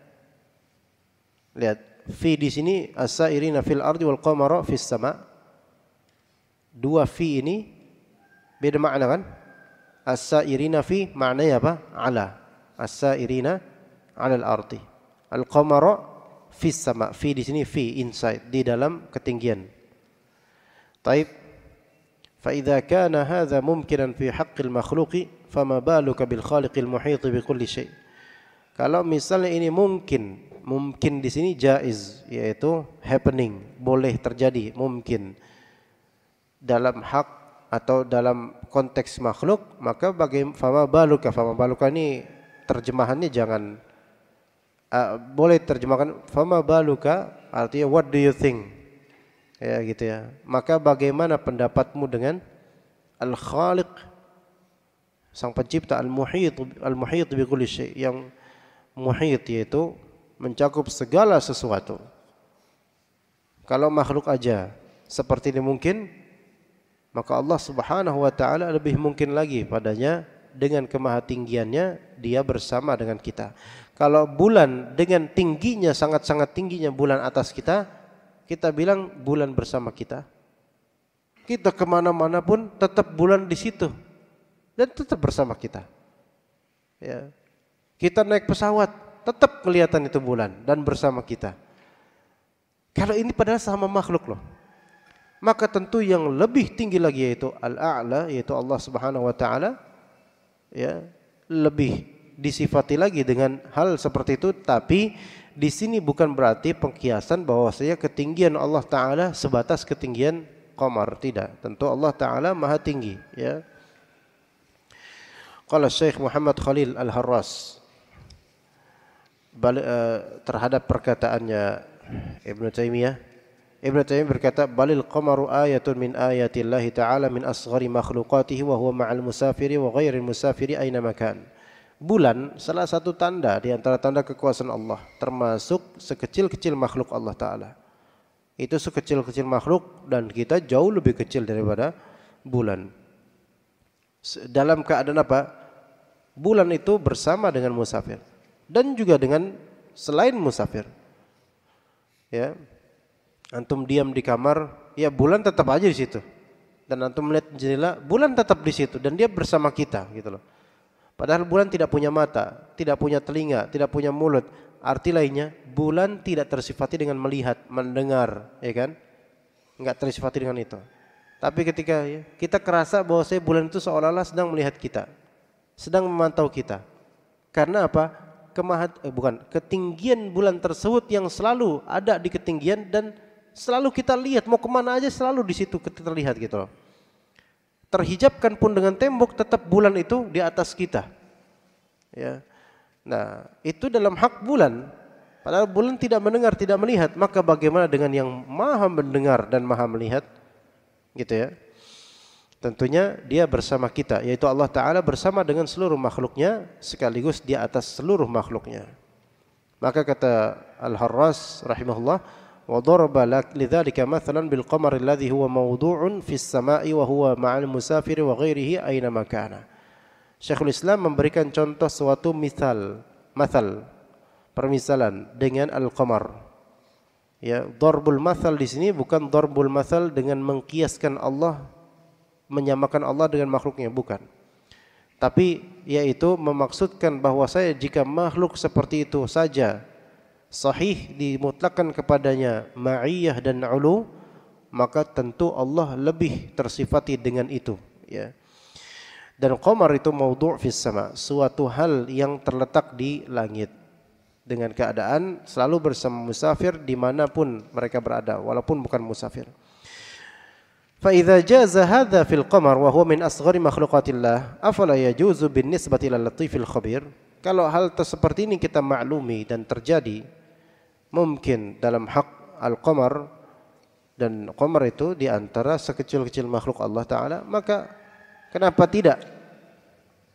Lihat, fi di sini as-sairina fil ardi wal qamara fis sama. Dua fi ini beda makna kan? As-sairina fi maknanya apa? Ala. As-sairina 'ala al-ardi. Al-qamara fi sama. Fi di sini fi inside di dalam ketinggian. Taib. Fa idza kana hadza mumkinan fi haqqil makhluqi fama baluka bil khaliqil muhit bi kulli syai. Kalau misalnya ini mungkin, mungkin di sini jaiz yaitu happening, boleh terjadi, mungkin dalam hak atau dalam konteks makhluk, maka bagaimana fama baluka fama baluka ini terjemahannya jangan uh, boleh terjemahkan fama baluka artinya what do you think? Ya gitu ya. Maka bagaimana pendapatmu dengan al khaliq sang pencipta al muhit al muhit bi kulli syai yang muhit yaitu mencakup segala sesuatu. Kalau makhluk aja seperti ini mungkin maka Allah Subhanahu wa taala lebih mungkin lagi padanya. Dengan kemahatinggiannya dia bersama dengan kita kalau bulan dengan tingginya sangat-sangat tingginya bulan atas kita, kita bilang bulan bersama kita. Kita ke mana-mana pun tetap bulan di situ dan tetap bersama kita. Ya. Kita naik pesawat, tetap kelihatan itu bulan dan bersama kita. Kalau ini padahal sama makhluk loh. Maka tentu yang lebih tinggi lagi yaitu al-a'la yaitu Allah Subhanahu wa taala ya, lebih disifati lagi dengan hal seperti itu. Tapi di sini bukan berarti pengkiasan bahwasanya ketinggian Allah taala sebatas ketinggian qamar. Tidak. Tentu Allah taala maha tinggi ya. Qala Syekh Muhammad Khalil Al-Harras eh, terhadap perkataannya Ibnu Taimiyah. Ibnu Taimiyah berkata balil qamaru ayatun min ayatillahi ta'ala min asghari makhluqatihi wa huwa ma'al musafiri wa ghairil musafiri aina makan. Bulan salah satu tanda di antara tanda kekuasaan Allah termasuk sekecil-kecil makhluk Allah taala. Itu sekecil-kecil makhluk dan kita jauh lebih kecil daripada bulan. Dalam keadaan apa? Bulan itu bersama dengan musafir dan juga dengan selain musafir. Ya, Antum diam di kamar, ya bulan tetap aja di situ. Dan antum melihat jendela, bulan tetap di situ dan dia bersama kita gitu loh. Padahal bulan tidak punya mata, tidak punya telinga, tidak punya mulut. Arti lainnya, bulan tidak tersifati dengan melihat, mendengar, ya kan? Enggak tersifati dengan itu. Tapi ketika ya, kita kerasa bahwa saya bulan itu seolah-olah sedang melihat kita, sedang memantau kita. Karena apa? Kemahat, eh, bukan ketinggian bulan tersebut yang selalu ada di ketinggian dan selalu kita lihat mau ke mana aja selalu di situ terlihat gitu loh. Terhijabkan pun dengan tembok tetap bulan itu di atas kita. Ya. Nah, itu dalam hak bulan. Padahal bulan tidak mendengar, tidak melihat, maka bagaimana dengan yang maha mendengar dan maha melihat? Gitu ya. Tentunya dia bersama kita, yaitu Allah Ta'ala bersama dengan seluruh makhluknya, sekaligus di atas seluruh makhluknya. Maka kata Al-Harras rahimahullah, وضرب daraba لذلك مثلا بالقمر الذي هو موضوع في السماء وهو مع المسافر وغيره أينما كان. شيخ الإسلام Islam memberikan contoh suatu misal mathal permisalan dengan al-qamar. Ya darbul mathal di sini bukan darbul mathal dengan mengkiaskan Allah menyamakan Allah dengan makhluknya bukan. Tapi yaitu memaksudkan bahwa saya jika makhluk seperti itu saja sahih dimutlakan kepadanya ma'iyah dan ulu maka tentu Allah lebih tersifati dengan itu ya. Dan qamar itu maudhu' fis sama suatu hal yang terletak di langit. Dengan keadaan selalu bersama musafir di mana pun mereka berada walaupun bukan musafir. Fa jaza hadza fil qamar wa min asghari makhluqatillah afala bin nisbati kalau hal seperti ini kita maklumi dan terjadi mungkin dalam hak al-qamar dan qamar itu di antara sekecil-kecil makhluk Allah taala maka kenapa tidak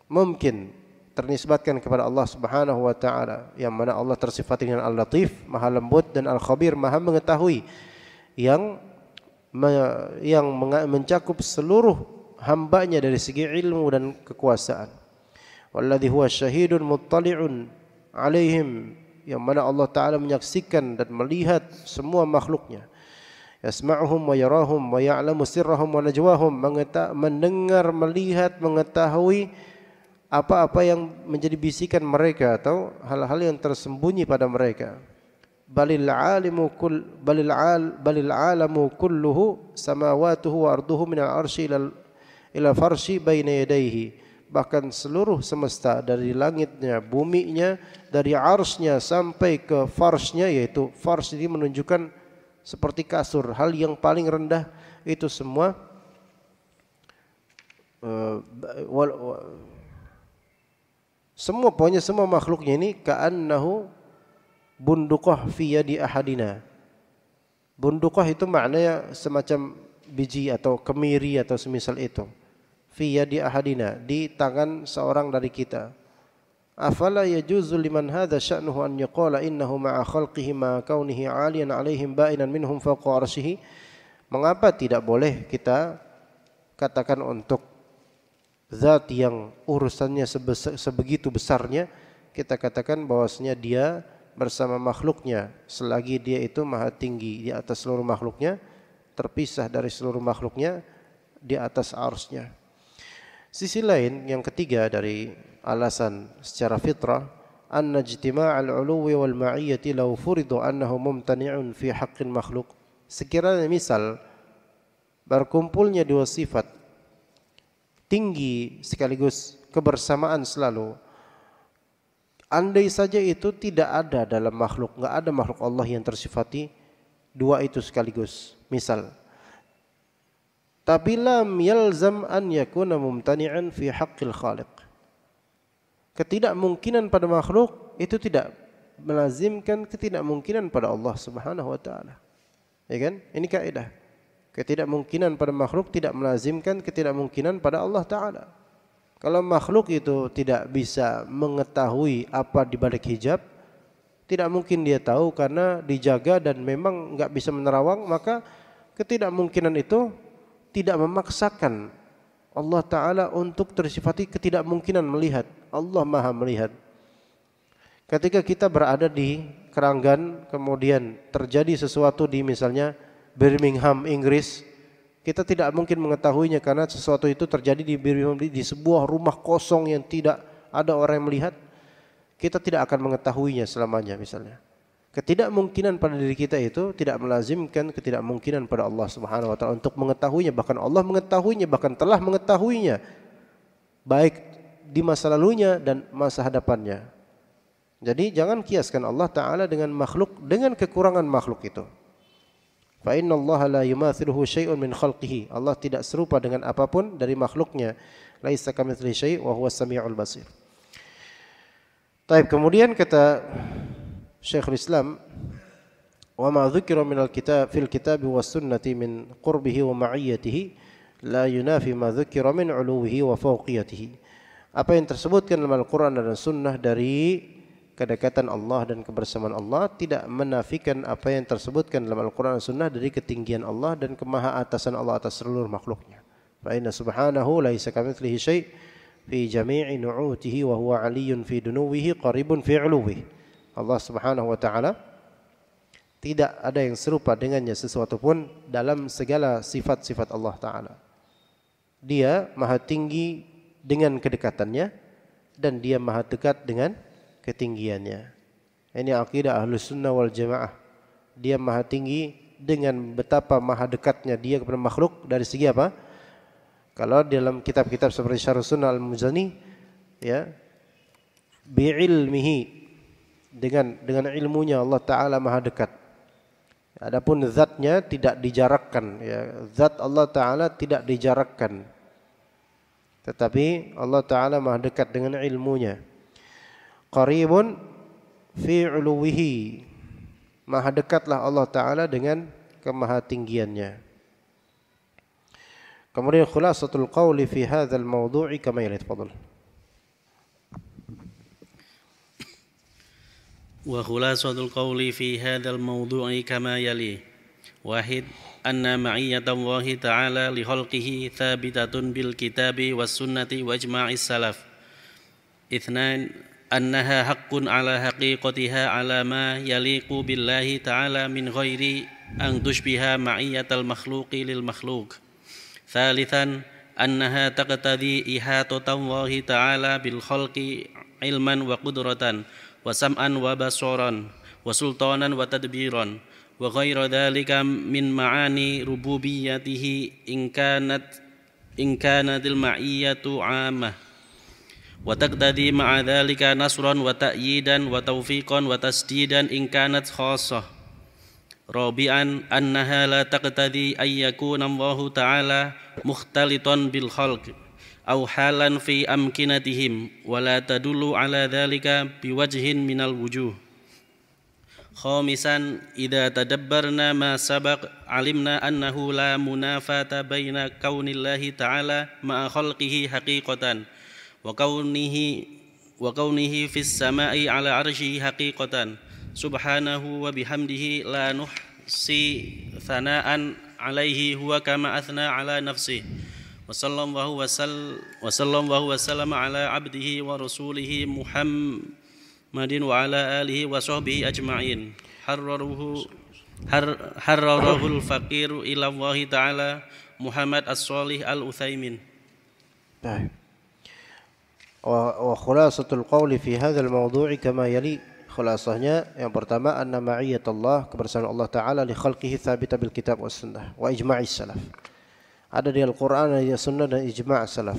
mungkin ternisbatkan kepada Allah Subhanahu wa taala yang mana Allah tersifat dengan Al-Latif, Maha lembut dan Al-Khabir, Maha mengetahui yang yang mencakup seluruh hambanya dari segi ilmu dan kekuasaan. Walladhi huwa syahidun muttali'un alaihim yang mana Allah Ta'ala menyaksikan dan melihat semua makhluknya. Yasma'uhum wa yarahum wa ya'lamu sirrahum wa najwahum. Mendengar, melihat, mengetahui apa-apa yang menjadi bisikan mereka atau hal-hal yang tersembunyi pada mereka. Balil alimu kull balil al balil alamu kulluhu samawatuhu wa arduhu min al-arsy ila ila farshi baina yadayhi bahkan seluruh semesta dari langitnya, buminya, dari arsnya sampai ke farsnya yaitu fars ini menunjukkan seperti kasur, hal yang paling rendah itu semua uh, semua pokoknya semua makhluknya ini ka'annahu bunduqah fi yadi ahadina. Bunduqah itu maknanya semacam biji atau kemiri atau semisal itu fi yadi ahadina di tangan seorang dari kita. Afala yajuzu liman hadha sya'nuhu an yaqala innahu ma'a khalqihi ma kaunihi 'aliyan 'alaihim ba'inan minhum fawqa arsyihi mengapa tidak boleh kita katakan untuk zat yang urusannya sebegitu besarnya kita katakan bahwasanya dia bersama makhluknya. Selagi dia itu maha tinggi di atas seluruh makhluknya terpisah dari seluruh makhluknya di atas arsnya Sisi lain yang ketiga dari alasan secara fitrah anna ijtima' al-'uluwi wal ma'iyyati law furidu annahu mumtani'un fi haqqil makhluk. Sekiranya misal berkumpulnya dua sifat tinggi sekaligus kebersamaan selalu andai saja itu tidak ada dalam makhluk enggak ada makhluk Allah yang tersifati dua itu sekaligus misal tapi lam yalzam an yakuna mumtani'an fi haqqil khaliq. Ketidakmungkinan pada makhluk itu tidak melazimkan ketidakmungkinan pada Allah Subhanahu wa taala. Ya kan? Ini kaidah. Ketidakmungkinan pada makhluk tidak melazimkan ketidakmungkinan pada Allah taala. Kalau makhluk itu tidak bisa mengetahui apa di balik hijab, tidak mungkin dia tahu karena dijaga dan memang enggak bisa menerawang, maka ketidakmungkinan itu tidak memaksakan Allah Ta'ala untuk tersifati ketidakmungkinan melihat. Allah maha melihat. Ketika kita berada di Keranggan, kemudian terjadi sesuatu di misalnya Birmingham, Inggris, kita tidak mungkin mengetahuinya karena sesuatu itu terjadi di Birmingham di sebuah rumah kosong yang tidak ada orang yang melihat. Kita tidak akan mengetahuinya selamanya misalnya. Ketidakmungkinan pada diri kita itu tidak melazimkan ketidakmungkinan pada Allah Subhanahu wa taala untuk mengetahuinya bahkan Allah mengetahuinya bahkan telah mengetahuinya baik di masa lalunya dan masa hadapannya. Jadi jangan kiaskan Allah Ta'ala dengan makhluk dengan kekurangan makhluk itu. Fa inna la yumathiluhu syai'un min khalqihi. Allah tidak serupa dengan apa pun dari makhluknya. Laisa kamitslihi syai' wa huwa samiul basir. Taib kemudian kata Syekhul Islam wa ma dzukira min al-kitab fil kitab was sunnati min qurbihi wa ma'iyyatihi la yunafi ma dzukira min 'uluwihi wa fawqiyatihi. Apa yang tersebutkan dalam Al-Qur'an dan Sunnah dari kedekatan Allah dan kebersamaan Allah tidak menafikan apa yang tersebutkan dalam Al-Quran dan Sunnah dari ketinggian Allah dan kemahaatasan Allah atas seluruh makhluknya. Fa inna subhanahu laisa kamitslihi syai' fi jami'i nu'utihi wa huwa 'aliyyun fi dunuwihi qaribun fi 'uluwihi. Allah Subhanahu wa taala tidak ada yang serupa dengannya sesuatu pun dalam segala sifat-sifat Allah taala. Dia maha tinggi dengan kedekatannya dan dia maha dekat dengan ketinggiannya. Ini akidah ahlus sunnah wal jamaah. Dia maha tinggi dengan betapa maha dekatnya dia kepada makhluk dari segi apa? Kalau dalam kitab-kitab seperti Syarh Sunnah Al-Muzani ya bi'ilmihi dengan dengan ilmunya Allah taala maha dekat. Adapun zatnya tidak dijarakkan ya. Zat Allah taala tidak dijarakkan. Tetapi Allah taala maha dekat dengan ilmunya qaribun fi uluwihi maha dekatlah Allah taala dengan kemahatinggiannya kemudian khulasatul qawli fi hadzal mawdu'i kama yali tafadhal وخلاصة القول في هذا الموضوع كما يلي. واحد أن معية الله تعالى لخلقه ثابتة بالكتاب والسنة وإجماع السلف. اثنان أنها حق على حقيقتها على ما يليق بالله تعالى من غير أن تشبه معية المخلوق للمخلوق. ثالثا أنها تقتضي إحاطة الله تعالى بالخلق علما وقدرة. وسمعا وبصرا وسلطانا وتدبيرا وغير ذلك من معاني ربوبيته إن كانت إن كانت المعية عامة وتقتضي مع ذلك نصرا وتأييدا وتوفيقا وتسديدا إن كانت خاصة رابعا أنها لا تقتضي أن يكون الله تعالى مختلطا بالخلق au fi amkinatihim wala tadullu ala dhalika biwajhin minal wujuh. Khamisan idza tadabbarna ma sabaq alimna annahu la munafata baina kaunillahi ta'ala ma khalqihi haqiqatan wa kaunihi wa kaunihi fis sama'i ala arsyihi haqiqatan. Subhanahu wa bihamdihi la nuh si thana'an alaihi huwa kama athna ala nafsihi. وصلى الله وسلم الله وسلم على عبده ورسوله محمد وعلى آله وصحبه أجمعين. حرره حر حرره الفقير إلى الله تعالى محمد الصالح الأثيمين. طيب. وخلاصة القول في هذا الموضوع كما يلي khulasahnya yang pertama anna ma'iyatullah kebersamaan Allah taala li khalqihi thabita bil kitab was sunnah wa ijma'is salaf. Ada di Al-Qur'an dan sunnah dan ijma' salaf.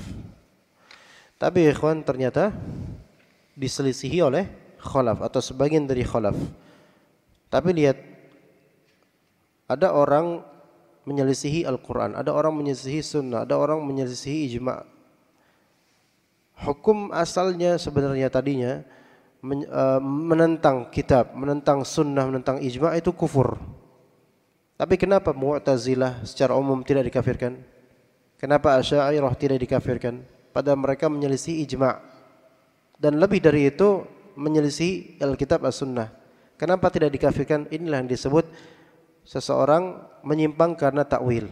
Tapi ikhwan ternyata diselisihi oleh khalaf atau sebagian dari khalaf. Tapi lihat ada orang menyelisihi Al-Quran, ada orang menyelisihi sunnah, ada orang menyelisihi ijma' hukum asalnya sebenarnya tadinya eh, menentang kitab, menentang sunnah, menentang ijma itu kufur. Tapi kenapa Mu'tazilah secara umum tidak dikafirkan? Kenapa Asy'ariyah tidak dikafirkan? Pada mereka menyelisih ijma. Dan lebih dari itu menyelisih Alkitab As-Sunnah. Kenapa tidak dikafirkan? Inilah yang disebut seseorang menyimpang karena takwil.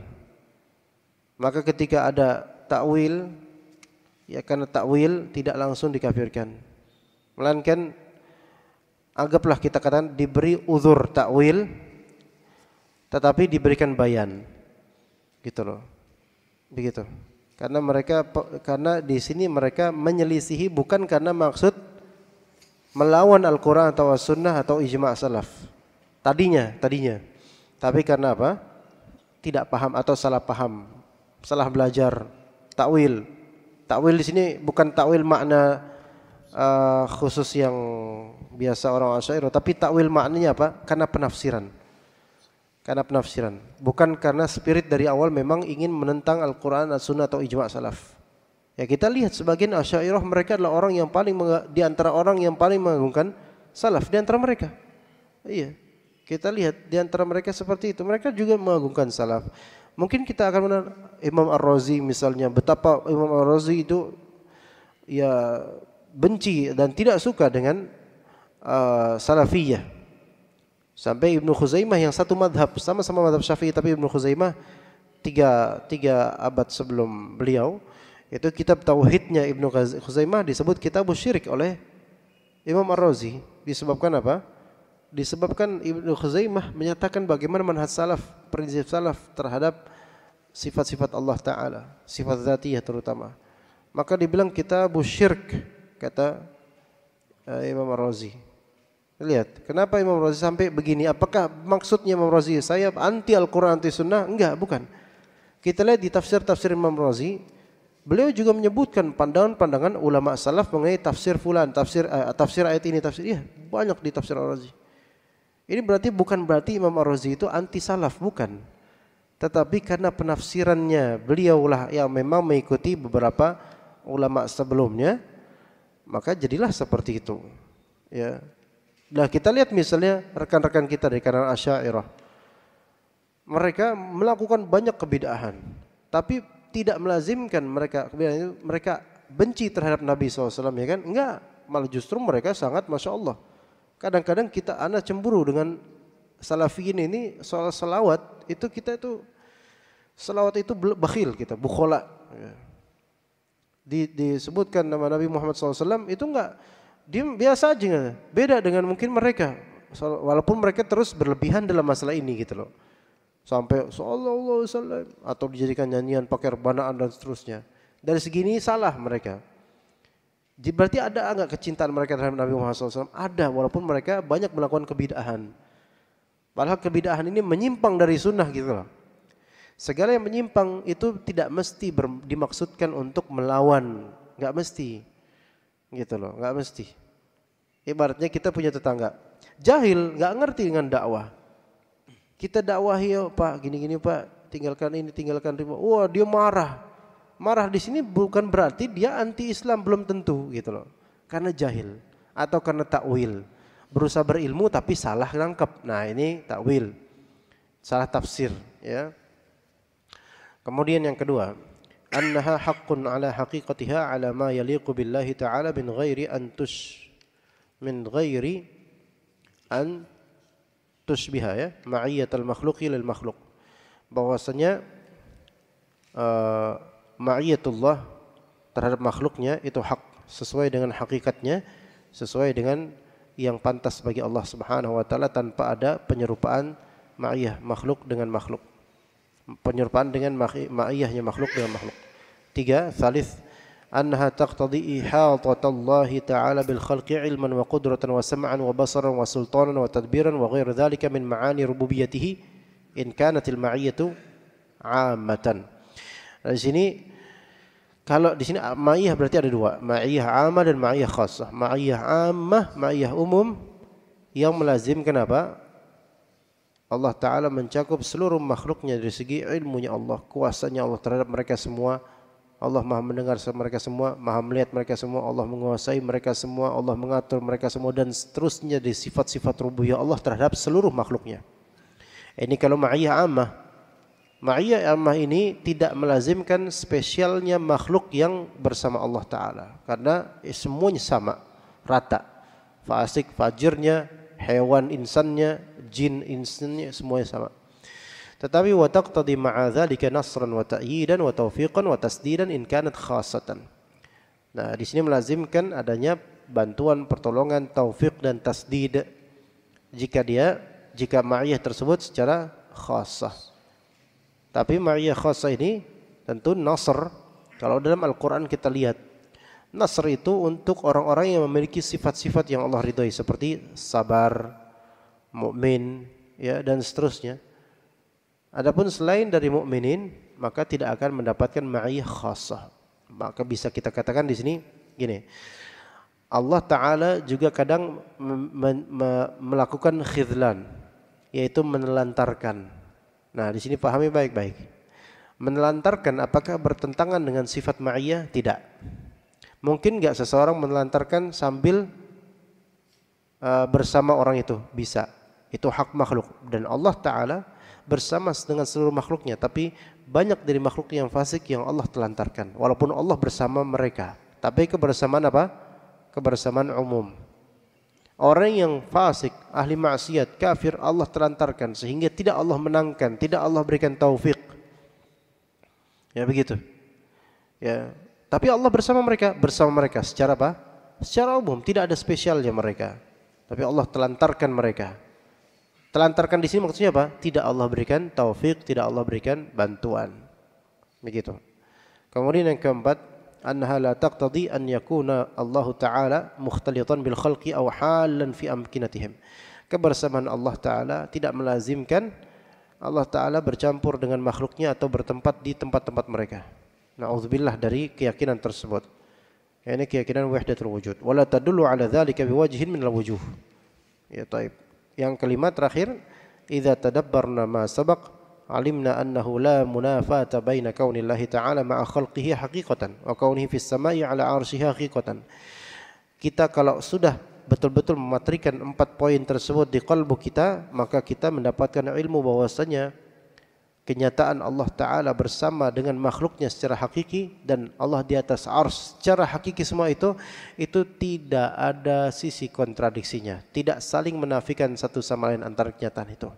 Maka ketika ada takwil ya karena takwil tidak langsung dikafirkan. Melainkan anggaplah kita katakan diberi uzur takwil tetapi diberikan bayan. Gitu loh. Begitu. Karena mereka karena di sini mereka menyelisihi bukan karena maksud melawan Al-Qur'an atau As-Sunnah atau ijma' salaf. Tadinya, tadinya. Tapi karena apa? Tidak paham atau salah paham, salah belajar, takwil. Takwil di sini bukan takwil makna uh, khusus yang biasa orang Asy'ariyah, tapi takwil maknanya apa? Karena penafsiran karena penafsiran, bukan karena spirit dari awal memang ingin menentang Al-Qur'an, As-Sunnah atau ijma' salaf. Ya kita lihat sebagian Asy'ariyah mereka adalah orang yang paling di antara orang yang paling mengagungkan salaf di antara mereka. Iya. Kita lihat di antara mereka seperti itu. Mereka juga mengagungkan salaf. Mungkin kita akan mengenal Imam Ar-Razi misalnya betapa Imam Ar-Razi itu ya benci dan tidak suka dengan uh, salafiyah Sampai Ibnu Khuzaimah yang satu madhab, sama-sama madhab syafi'i tapi Ibnu Khuzaimah tiga, tiga abad sebelum beliau, itu kitab tauhidnya Ibnu Khuzaimah disebut kitab syirik oleh Imam Ar-Razi. Disebabkan apa? Disebabkan Ibnu Khuzaimah menyatakan bagaimana manhaj salaf, prinsip salaf terhadap sifat-sifat Allah Ta'ala, sifat zatiyah terutama. Maka dibilang kitab syirik, kata uh, Imam Ar-Razi. Lihat, kenapa Imam Razi sampai begini? Apakah maksudnya Imam Razi saya anti Al-Quran, anti Sunnah? Enggak, bukan. Kita lihat di tafsir-tafsir Imam Razi, beliau juga menyebutkan pandangan-pandangan ulama salaf mengenai tafsir fulan, tafsir uh, tafsir ayat ini, tafsir iya, banyak di tafsir Ar-Razi. Ini berarti bukan berarti Imam Ar-Razi itu anti salaf, bukan. Tetapi karena penafsirannya beliaulah yang memang mengikuti beberapa ulama sebelumnya, maka jadilah seperti itu. Ya. Nah kita lihat misalnya rekan-rekan kita dari kalangan Asy'ariyah. Mereka melakukan banyak kebidahan. Tapi tidak melazimkan mereka mereka benci terhadap Nabi SAW ya kan? Enggak, malah justru mereka sangat Masya Allah. Kadang-kadang kita anak cemburu dengan salafiyin ini soal selawat itu kita itu selawat itu bakhil kita, bukhola. Ya. Di, disebutkan nama Nabi Muhammad SAW itu enggak dia biasa aja, beda dengan mungkin mereka. Walaupun mereka terus berlebihan dalam masalah ini gitu loh. Sampai sallallahu alaihi atau dijadikan nyanyian pakai rebanaan dan seterusnya. Dari segini salah mereka. Berarti ada enggak kecintaan mereka terhadap Nabi Muhammad SAW? Ada, walaupun mereka banyak melakukan kebidahan. Padahal kebidahan ini menyimpang dari sunnah gitu loh. Segala yang menyimpang itu tidak mesti dimaksudkan untuk melawan, enggak mesti. Gitu loh, nggak mesti. Ibaratnya kita punya tetangga, jahil, nggak ngerti dengan dakwah. Kita dakwahi ya Pak, gini-gini Pak, tinggalkan ini, tinggalkan riba. Wah dia marah. Marah di sini bukan berarti dia anti Islam belum tentu gitu loh. Karena jahil atau karena takwil. Berusaha berilmu tapi salah nangkep. Nah ini takwil. Salah tafsir ya. Kemudian yang kedua, annaha haqqun ala haqiqatiha ala ma yaliqu billahi ta'ala min ghairi an tush min ghairi an tushbiha ya. Ma'iyatal makhluqi lil makhluk bahwasanya uh, ma'iyatullah terhadap makhluknya itu hak sesuai dengan hakikatnya sesuai dengan yang pantas bagi Allah Subhanahu wa taala tanpa ada penyerupaan ma'iyah makhluk dengan makhluk penyerupaan dengan ma'iyahnya makhluk dengan makhluk. Tiga, salis anha taqtadi ihatatallahi ta'ala bil khalqi ilman wa qudratan wa sam'an wa basaran wa sultanan wa tadbiran wa ghair dhalika min ma'ani rububiyatihi in kanat al ma'iyatu 'ammatan. Di sini kalau di sini ma'iyah berarti ada dua, ma'iyah amma dan ma'iyah khassah. Ma'iyah ammah, ma'iyah umum yang melazimkan apa? Allah Ta'ala mencakup seluruh makhluknya dari segi ilmunya Allah, kuasanya Allah terhadap mereka semua Allah maha mendengar mereka semua, maha melihat mereka semua, Allah menguasai mereka semua, Allah mengatur mereka semua dan seterusnya di sifat-sifat rububiyah Allah terhadap seluruh makhluknya. Ini kalau ma'iyah ammah. Ma'iyah ammah ini tidak melazimkan spesialnya makhluk yang bersama Allah Ta'ala. Karena semuanya sama, rata. Fasik, fajirnya, hewan insannya, jin insannya, semuanya sama. Tetapi wa taqtadi ma'a dzalika nasran wa ta'yidan wa tawfiqan wa tasdidan in kanat khassatan. Nah, di sini melazimkan adanya bantuan, pertolongan, taufik dan tasdid jika dia jika ma'iyah tersebut secara khassah. Tapi ma'iyah khassah ini tentu nasr kalau dalam Al-Qur'an kita lihat nasr itu untuk orang-orang yang memiliki sifat-sifat yang Allah ridhai seperti sabar, mukmin, ya dan seterusnya. Adapun selain dari mukminin maka tidak akan mendapatkan ma'iyah khassah. Maka bisa kita katakan di sini gini. Allah taala juga kadang melakukan khidlan yaitu menelantarkan. Nah, di sini pahami baik-baik. Menelantarkan apakah bertentangan dengan sifat ma'iyah? Tidak. Mungkin enggak seseorang menelantarkan sambil uh, bersama orang itu? Bisa. Itu hak makhluk. Dan Allah taala bersama dengan seluruh makhluknya. Tapi banyak dari makhluk yang fasik yang Allah telantarkan. Walaupun Allah bersama mereka. Tapi kebersamaan apa? Kebersamaan umum. Orang yang fasik ahli maksiat kafir Allah telantarkan. Sehingga tidak Allah menangkan tidak Allah berikan taufik ya begitu. Ya. Tapi Allah bersama mereka. Bersama mereka. Secara apa? Secara umum. Tidak ada spesialnya mereka. Tapi Allah telantarkan mereka Telantarkan di sini maksudnya apa? Tidak Allah berikan taufik, tidak Allah berikan bantuan. Begitu. Kemudian yang keempat, annaha la taqtadi an yakuna Allah Ta'ala mukhtalitan bil khalqi aw halan fi amkinatihim. Kebersamaan Allah Ta'ala tidak melazimkan Allah Ta'ala bercampur dengan makhluknya atau bertempat di tempat-tempat mereka. Na'udzubillah dari keyakinan tersebut. Ini keyakinan wahdatul wujud. Wala tadullu ala dhalika biwajhin min al-wujuh. Ya, taib. Yang kelima terakhir, idza tadabbarna ma sabaq alimna annahu la munafata baina kaunillahi ta'ala ma'a khalqihi haqiqatan wa kaunihi fis samai 'ala 'arsyihi haqiqatan. Kita kalau sudah betul-betul mematrikan empat poin tersebut di kalbu kita, maka kita mendapatkan ilmu bahwasanya kenyataan Allah Ta'ala bersama dengan makhluknya secara hakiki dan Allah di atas ars secara hakiki semua itu itu tidak ada sisi kontradiksinya. Tidak saling menafikan satu sama lain antara kenyataan itu.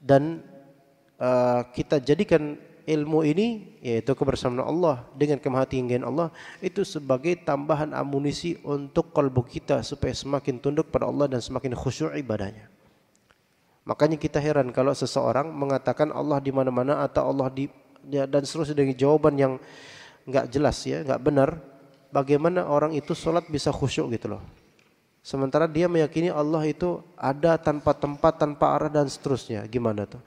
Dan uh, kita jadikan ilmu ini yaitu kebersamaan Allah dengan kemahatinggian Allah itu sebagai tambahan amunisi untuk kalbu kita supaya semakin tunduk pada Allah dan semakin khusyuk ibadahnya Makanya kita heran kalau seseorang mengatakan Allah di mana-mana atau Allah di ya, dan seterusnya dengan jawaban yang enggak jelas ya, enggak benar. Bagaimana orang itu sholat bisa khusyuk gitu loh. Sementara dia meyakini Allah itu ada tanpa tempat, tanpa arah dan seterusnya. Gimana tuh?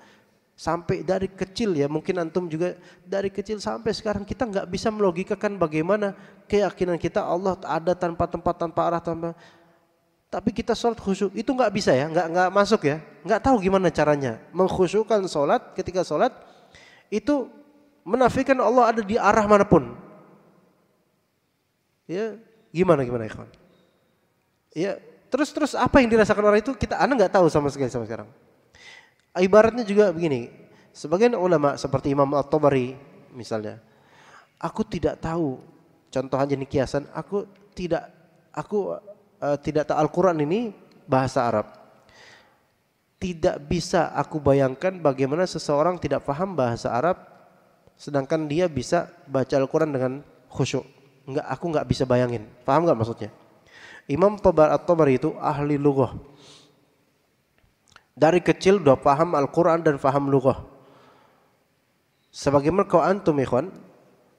Sampai dari kecil ya, mungkin antum juga dari kecil sampai sekarang kita enggak bisa melogikakan bagaimana keyakinan kita Allah ada tanpa tempat, tanpa arah, tanpa tapi kita sholat khusyuk itu nggak bisa ya, nggak nggak masuk ya, nggak tahu gimana caranya mengkhusyukkan sholat ketika sholat itu menafikan Allah ada di arah mana pun. Ya, gimana gimana ikhwan? Ya, terus terus apa yang dirasakan orang itu kita anda nggak tahu sama sekali sama sekarang. Ibaratnya juga begini, sebagian ulama seperti Imam At-Tabari misalnya, aku tidak tahu contoh aja nih kiasan, aku tidak aku uh, tidak tahu Al-Quran ini bahasa Arab. Tidak bisa aku bayangkan bagaimana seseorang tidak paham bahasa Arab sedangkan dia bisa baca Al-Quran dengan khusyuk. Enggak, aku enggak bisa bayangin. Paham enggak maksudnya? Imam Tabar At-Tabari itu ahli lughah. Dari kecil udah paham Al-Quran dan paham lughah. Sebagaimana kau antum ikhwan,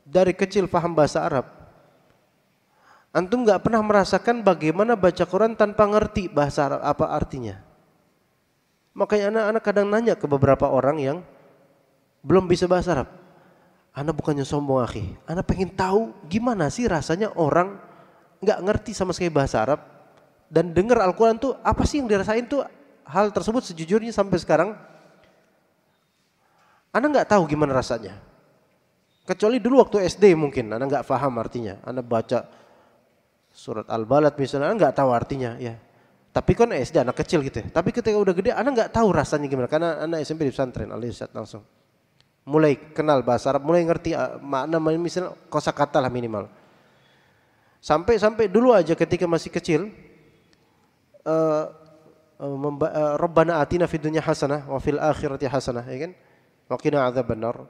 dari kecil paham bahasa Arab, Antum nggak pernah merasakan bagaimana baca Quran tanpa ngerti bahasa Arab apa artinya. Makanya anak-anak kadang nanya ke beberapa orang yang belum bisa bahasa Arab. Anak bukannya sombong akhi. Anak pengen tahu gimana sih rasanya orang nggak ngerti sama sekali bahasa Arab dan dengar Al-Quran tuh apa sih yang dirasain tuh hal tersebut sejujurnya sampai sekarang Anak nggak tahu gimana rasanya. Kecuali dulu waktu SD mungkin, Anda nggak paham artinya. Anda baca surat Al-Balad misalnya, Anda nggak tahu artinya. ya. Tapi kan SD anak kecil gitu ya. Tapi ketika udah gede, Anda nggak tahu rasanya gimana. Karena anak SMP di pesantren, Alisat langsung. Mulai kenal bahasa Arab, mulai ngerti uh, makna misalnya kosa kata lah minimal. Sampai sampai dulu aja ketika masih kecil, uh, uh, Rabbana atina fid dunya hasanah wa fil akhirati hasanah, ya kan? Wa qina adzabannar.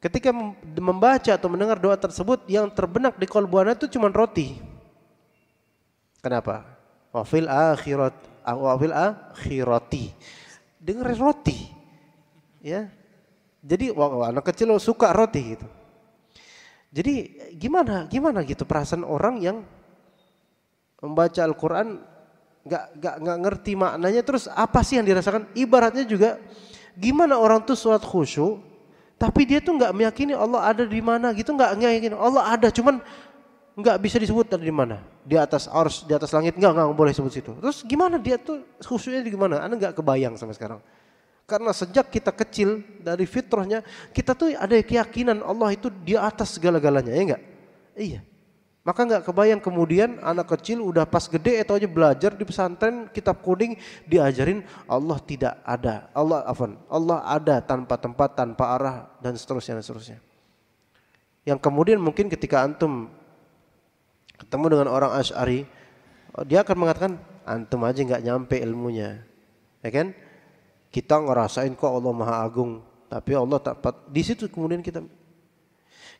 Ketika membaca atau mendengar doa tersebut yang terbenak di kalbu itu cuma roti. Kenapa? Wafil akhirat, wafil akhirati. Dengar roti. Ya. Jadi anak kecil suka roti gitu. Jadi gimana gimana gitu perasaan orang yang membaca Al-Qur'an nggak nggak nggak ngerti maknanya terus apa sih yang dirasakan? Ibaratnya juga gimana orang tuh sholat khusyuk tapi dia tuh nggak meyakini Allah ada di mana gitu, nggak meyakini Allah ada, cuman nggak bisa disebut ada di mana. Di atas ars, di atas langit nggak nggak boleh sebut situ. Terus gimana dia tuh khususnya di gimana? Anda nggak kebayang sampai sekarang. Karena sejak kita kecil dari fitrahnya kita tuh ada keyakinan Allah itu di atas segala-galanya, ya enggak? Iya. Maka nggak kebayang kemudian anak kecil udah pas gede atau aja belajar di pesantren kitab kuning diajarin Allah tidak ada. Allah afan, Allah ada tanpa tempat, tanpa arah dan seterusnya dan seterusnya. Yang kemudian mungkin ketika antum ketemu dengan orang Asy'ari, oh, dia akan mengatakan antum aja nggak nyampe ilmunya. Ya kan? Kita ngerasain kok Allah Maha Agung, tapi Allah tak di situ kemudian kita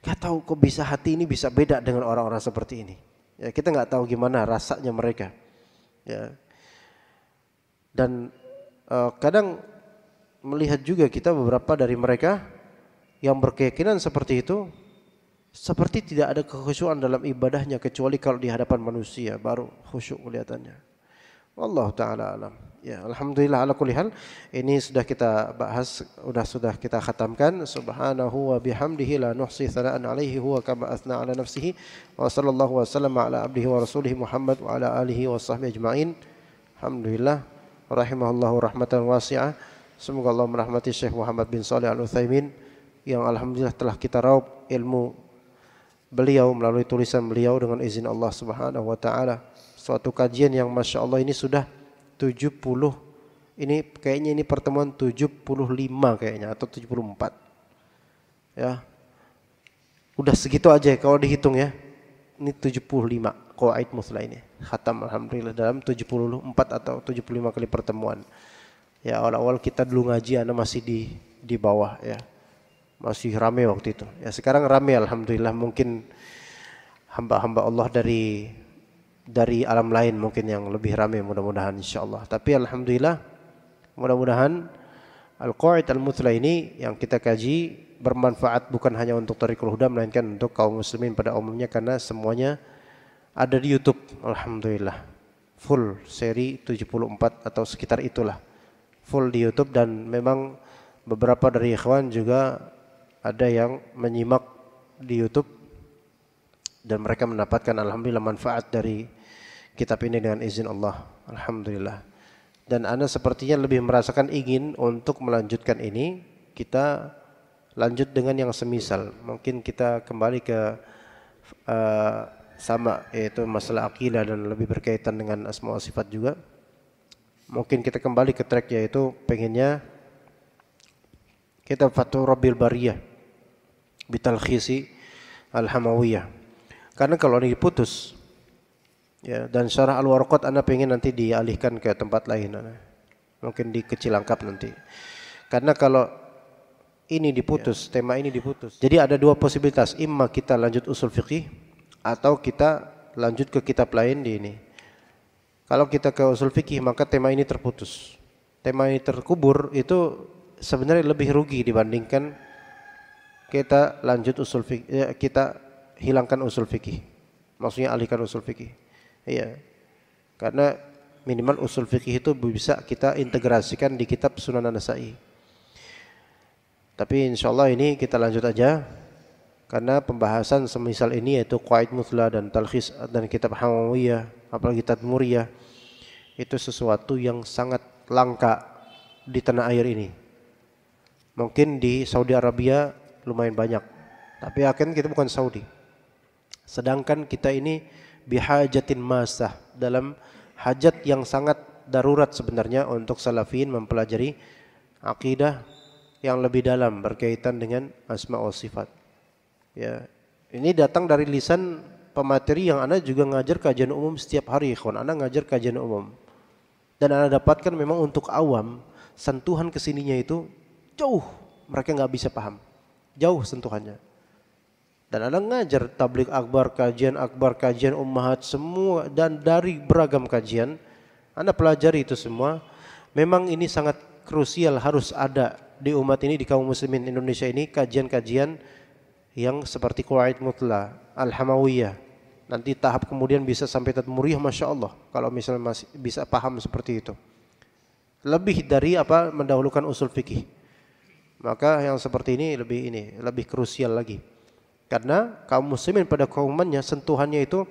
Gak tahu kok bisa hati ini bisa beda dengan orang-orang seperti ini. Ya, kita nggak tahu gimana rasanya mereka. Ya. Dan uh, kadang melihat juga kita beberapa dari mereka yang berkeyakinan seperti itu seperti tidak ada kekhusyuan dalam ibadahnya kecuali kalau di hadapan manusia baru khusyuk kelihatannya. Allah taala alam. Ya, alhamdulillah ala kulli hal ini sudah kita bahas, sudah sudah kita khatamkan. Subhanahu wa bihamdihi la nuhsi thana'an alaihi huwa kama athna ala nafsihi wa sallallahu wa sallam ala abdihi wa rasulihi Muhammad wa ala alihi wa sahbihi ajma'in. Alhamdulillah rahimahullahu rahmatan wasi'ah. Semoga Allah merahmati Syekh Muhammad bin Saleh Al-Utsaimin yang alhamdulillah telah kita raup ilmu beliau melalui tulisan beliau dengan izin Allah Subhanahu wa taala. Suatu kajian yang masya Allah ini sudah 70 ini kayaknya ini pertemuan 75 kayaknya atau 74 ya. Udah segitu aja kalau dihitung ya. Ini 75 qawaid musla ini. Khatam alhamdulillah dalam 74 atau 75 kali pertemuan. Ya awal-awal kita dulu ngaji anak masih di di bawah ya masih rame waktu itu ya sekarang rame alhamdulillah mungkin hamba-hamba Allah dari dari alam lain mungkin yang lebih ramai mudah-mudahan insyaallah. Tapi alhamdulillah mudah-mudahan Al-Qaid Al-Muthla ini yang kita kaji bermanfaat bukan hanya untuk Tariqul Huda melainkan untuk kaum muslimin pada umumnya karena semuanya ada di YouTube alhamdulillah. Full seri 74 atau sekitar itulah. Full di YouTube dan memang beberapa dari ikhwan juga ada yang menyimak di YouTube dan mereka mendapatkan alhamdulillah manfaat dari kitab ini dengan izin Allah. Alhamdulillah. Dan Anda sepertinya lebih merasakan ingin untuk melanjutkan ini, kita lanjut dengan yang semisal. Mungkin kita kembali ke uh, sama yaitu masalah akidah dan lebih berkaitan dengan asma wa sifat juga. Mungkin kita kembali ke track yaitu pengennya kita Fathur Rabbil Bariyah bitalkhisi al-hamawiyah. Karena kalau ini diputus Ya, dan syarah Al-Warqat Anda pengen nanti dialihkan ke tempat lain. Mungkin di kecil angkap nanti. Karena kalau ini diputus, ya. tema ini diputus. Jadi ada dua posibilitas, imma kita lanjut usul fikih atau kita lanjut ke kitab lain di ini. Kalau kita ke usul fikih maka tema ini terputus. Tema ini terkubur itu sebenarnya lebih rugi dibandingkan kita lanjut usul fikih, ya, kita hilangkan usul fikih. Maksudnya alihkan usul fikih. Iya. Karena minimal usul fikih itu bisa kita integrasikan di kitab Sunan An-Nasa'i. Tapi insya Allah ini kita lanjut aja karena pembahasan semisal ini yaitu Qaid Mutla dan Talkhis dan kitab Hamawiyah apalagi Tadmuriyah itu sesuatu yang sangat langka di tanah air ini. Mungkin di Saudi Arabia lumayan banyak Tapi akan kita bukan Saudi. Sedangkan kita ini bihajatin masah dalam hajat yang sangat darurat sebenarnya untuk salafin mempelajari akidah yang lebih dalam berkaitan dengan asma wa sifat. Ya, ini datang dari lisan pemateri yang Anda juga ngajar kajian umum setiap hari, ikhwan. Anda ngajar kajian umum. Dan Anda dapatkan memang untuk awam, sentuhan ke sininya itu jauh. Mereka nggak bisa paham. Jauh sentuhannya. Dan Anda ngajar tablik akbar, kajian akbar, kajian ummahat, semua. Dan dari beragam kajian, Anda pelajari itu semua. Memang ini sangat krusial harus ada di umat ini, di kaum muslimin Indonesia ini, kajian-kajian yang seperti Qawaid Mutla, Al-Hamawiyah. Nanti tahap kemudian bisa sampai Tadmuriyah, Masya Allah. Kalau misalnya masih bisa paham seperti itu. Lebih dari apa mendahulukan usul fikih. Maka yang seperti ini lebih ini, lebih krusial lagi. Karena kaum muslimin pada kaumannya sentuhannya itu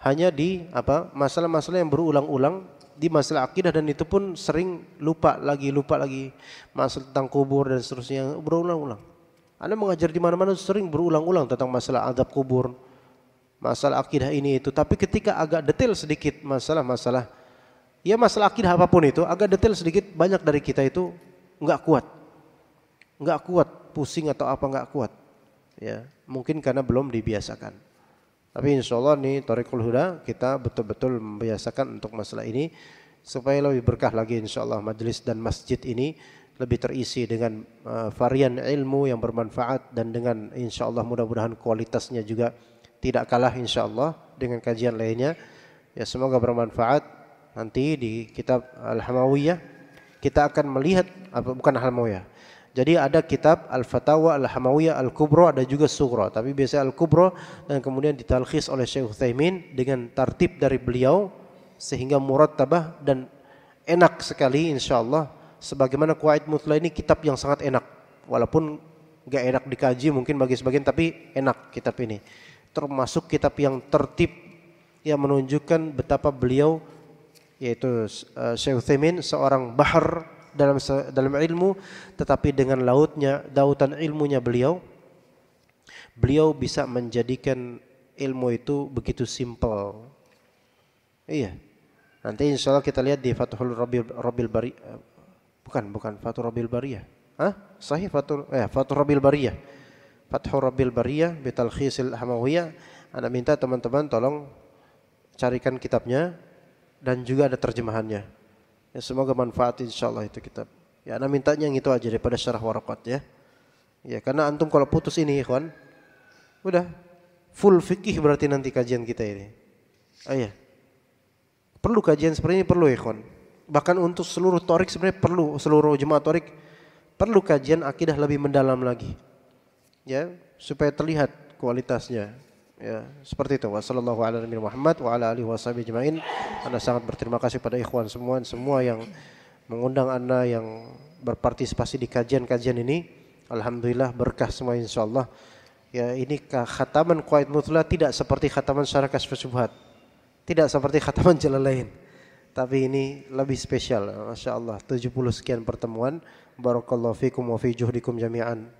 hanya di apa masalah-masalah yang berulang-ulang di masalah akidah dan itu pun sering lupa lagi lupa lagi masalah tentang kubur dan seterusnya berulang-ulang. Anda mengajar di mana-mana sering berulang-ulang tentang masalah adab kubur, masalah akidah ini itu. Tapi ketika agak detail sedikit masalah-masalah, ya masalah akidah apa pun itu, agak detail sedikit banyak dari kita itu nggak kuat, nggak kuat, pusing atau apa nggak kuat. Ya, mungkin karena belum dibiasakan. Tapi insya Allah nih Tariqul Huda kita betul-betul membiasakan untuk masalah ini supaya lebih berkah lagi insya Allah majlis dan masjid ini lebih terisi dengan uh, varian ilmu yang bermanfaat dan dengan insya Allah mudah-mudahan kualitasnya juga tidak kalah insya Allah dengan kajian lainnya. Ya semoga bermanfaat nanti di kitab Al-Hamawiyah kita akan melihat apa bukan Al-Hamawiyah jadi ada kitab Al-Fatawa Al-Hamawiyah Al-Kubra ada juga Sugra. Tapi biasa Al-Kubra dan kemudian ditalkhis oleh Syekh Utsaimin dengan tartib dari beliau sehingga murattabah dan enak sekali insyaallah. Sebagaimana Qawaid Mutla ini kitab yang sangat enak. Walaupun enggak enak dikaji mungkin bagi sebagian tapi enak kitab ini. Termasuk kitab yang tertib yang menunjukkan betapa beliau yaitu uh, Syekh Utsaimin seorang bahar dalam dalam ilmu tetapi dengan lautnya dautan ilmunya beliau beliau bisa menjadikan ilmu itu begitu simpel iya. Nanti insya Allah kita lihat di Fathul Rabil Rabil Bari eh, bukan bukan Fathul Rabil Bariyah. Hah? sahih Fathul eh Fathul Rabil Bariyah. Fathul Rabil Bariyah bitalkhisil Hamawiyah. Anda minta teman-teman tolong carikan kitabnya dan juga ada terjemahannya Ya semoga manfaat insyaallah itu kitab. Ya ana mintanya yang itu aja daripada syarah warakat ya. Ya karena antum kalau putus ini ikhwan udah full fikih berarti nanti kajian kita ini. Oh iya. Perlu kajian seperti ini perlu ikhwan. Bahkan untuk seluruh torik sebenarnya perlu seluruh jemaah torik perlu kajian akidah lebih mendalam lagi. Ya, supaya terlihat kualitasnya. Ya, seperti itu. Wassalamualaikum warahmatullahi wa ala alihi wasallam jemain. Anda sangat berterima kasih pada ikhwan semua semua yang mengundang Anda yang berpartisipasi di kajian-kajian ini. Alhamdulillah berkah semua insyaallah. Ya, ini khataman Qaid Mutla tidak seperti khataman syarah kasf syubhat. Tidak seperti khataman jalan lain. Tapi ini lebih spesial. Masya Allah 70 sekian pertemuan. Barakallahu fikum wa fi juhdikum jami'an.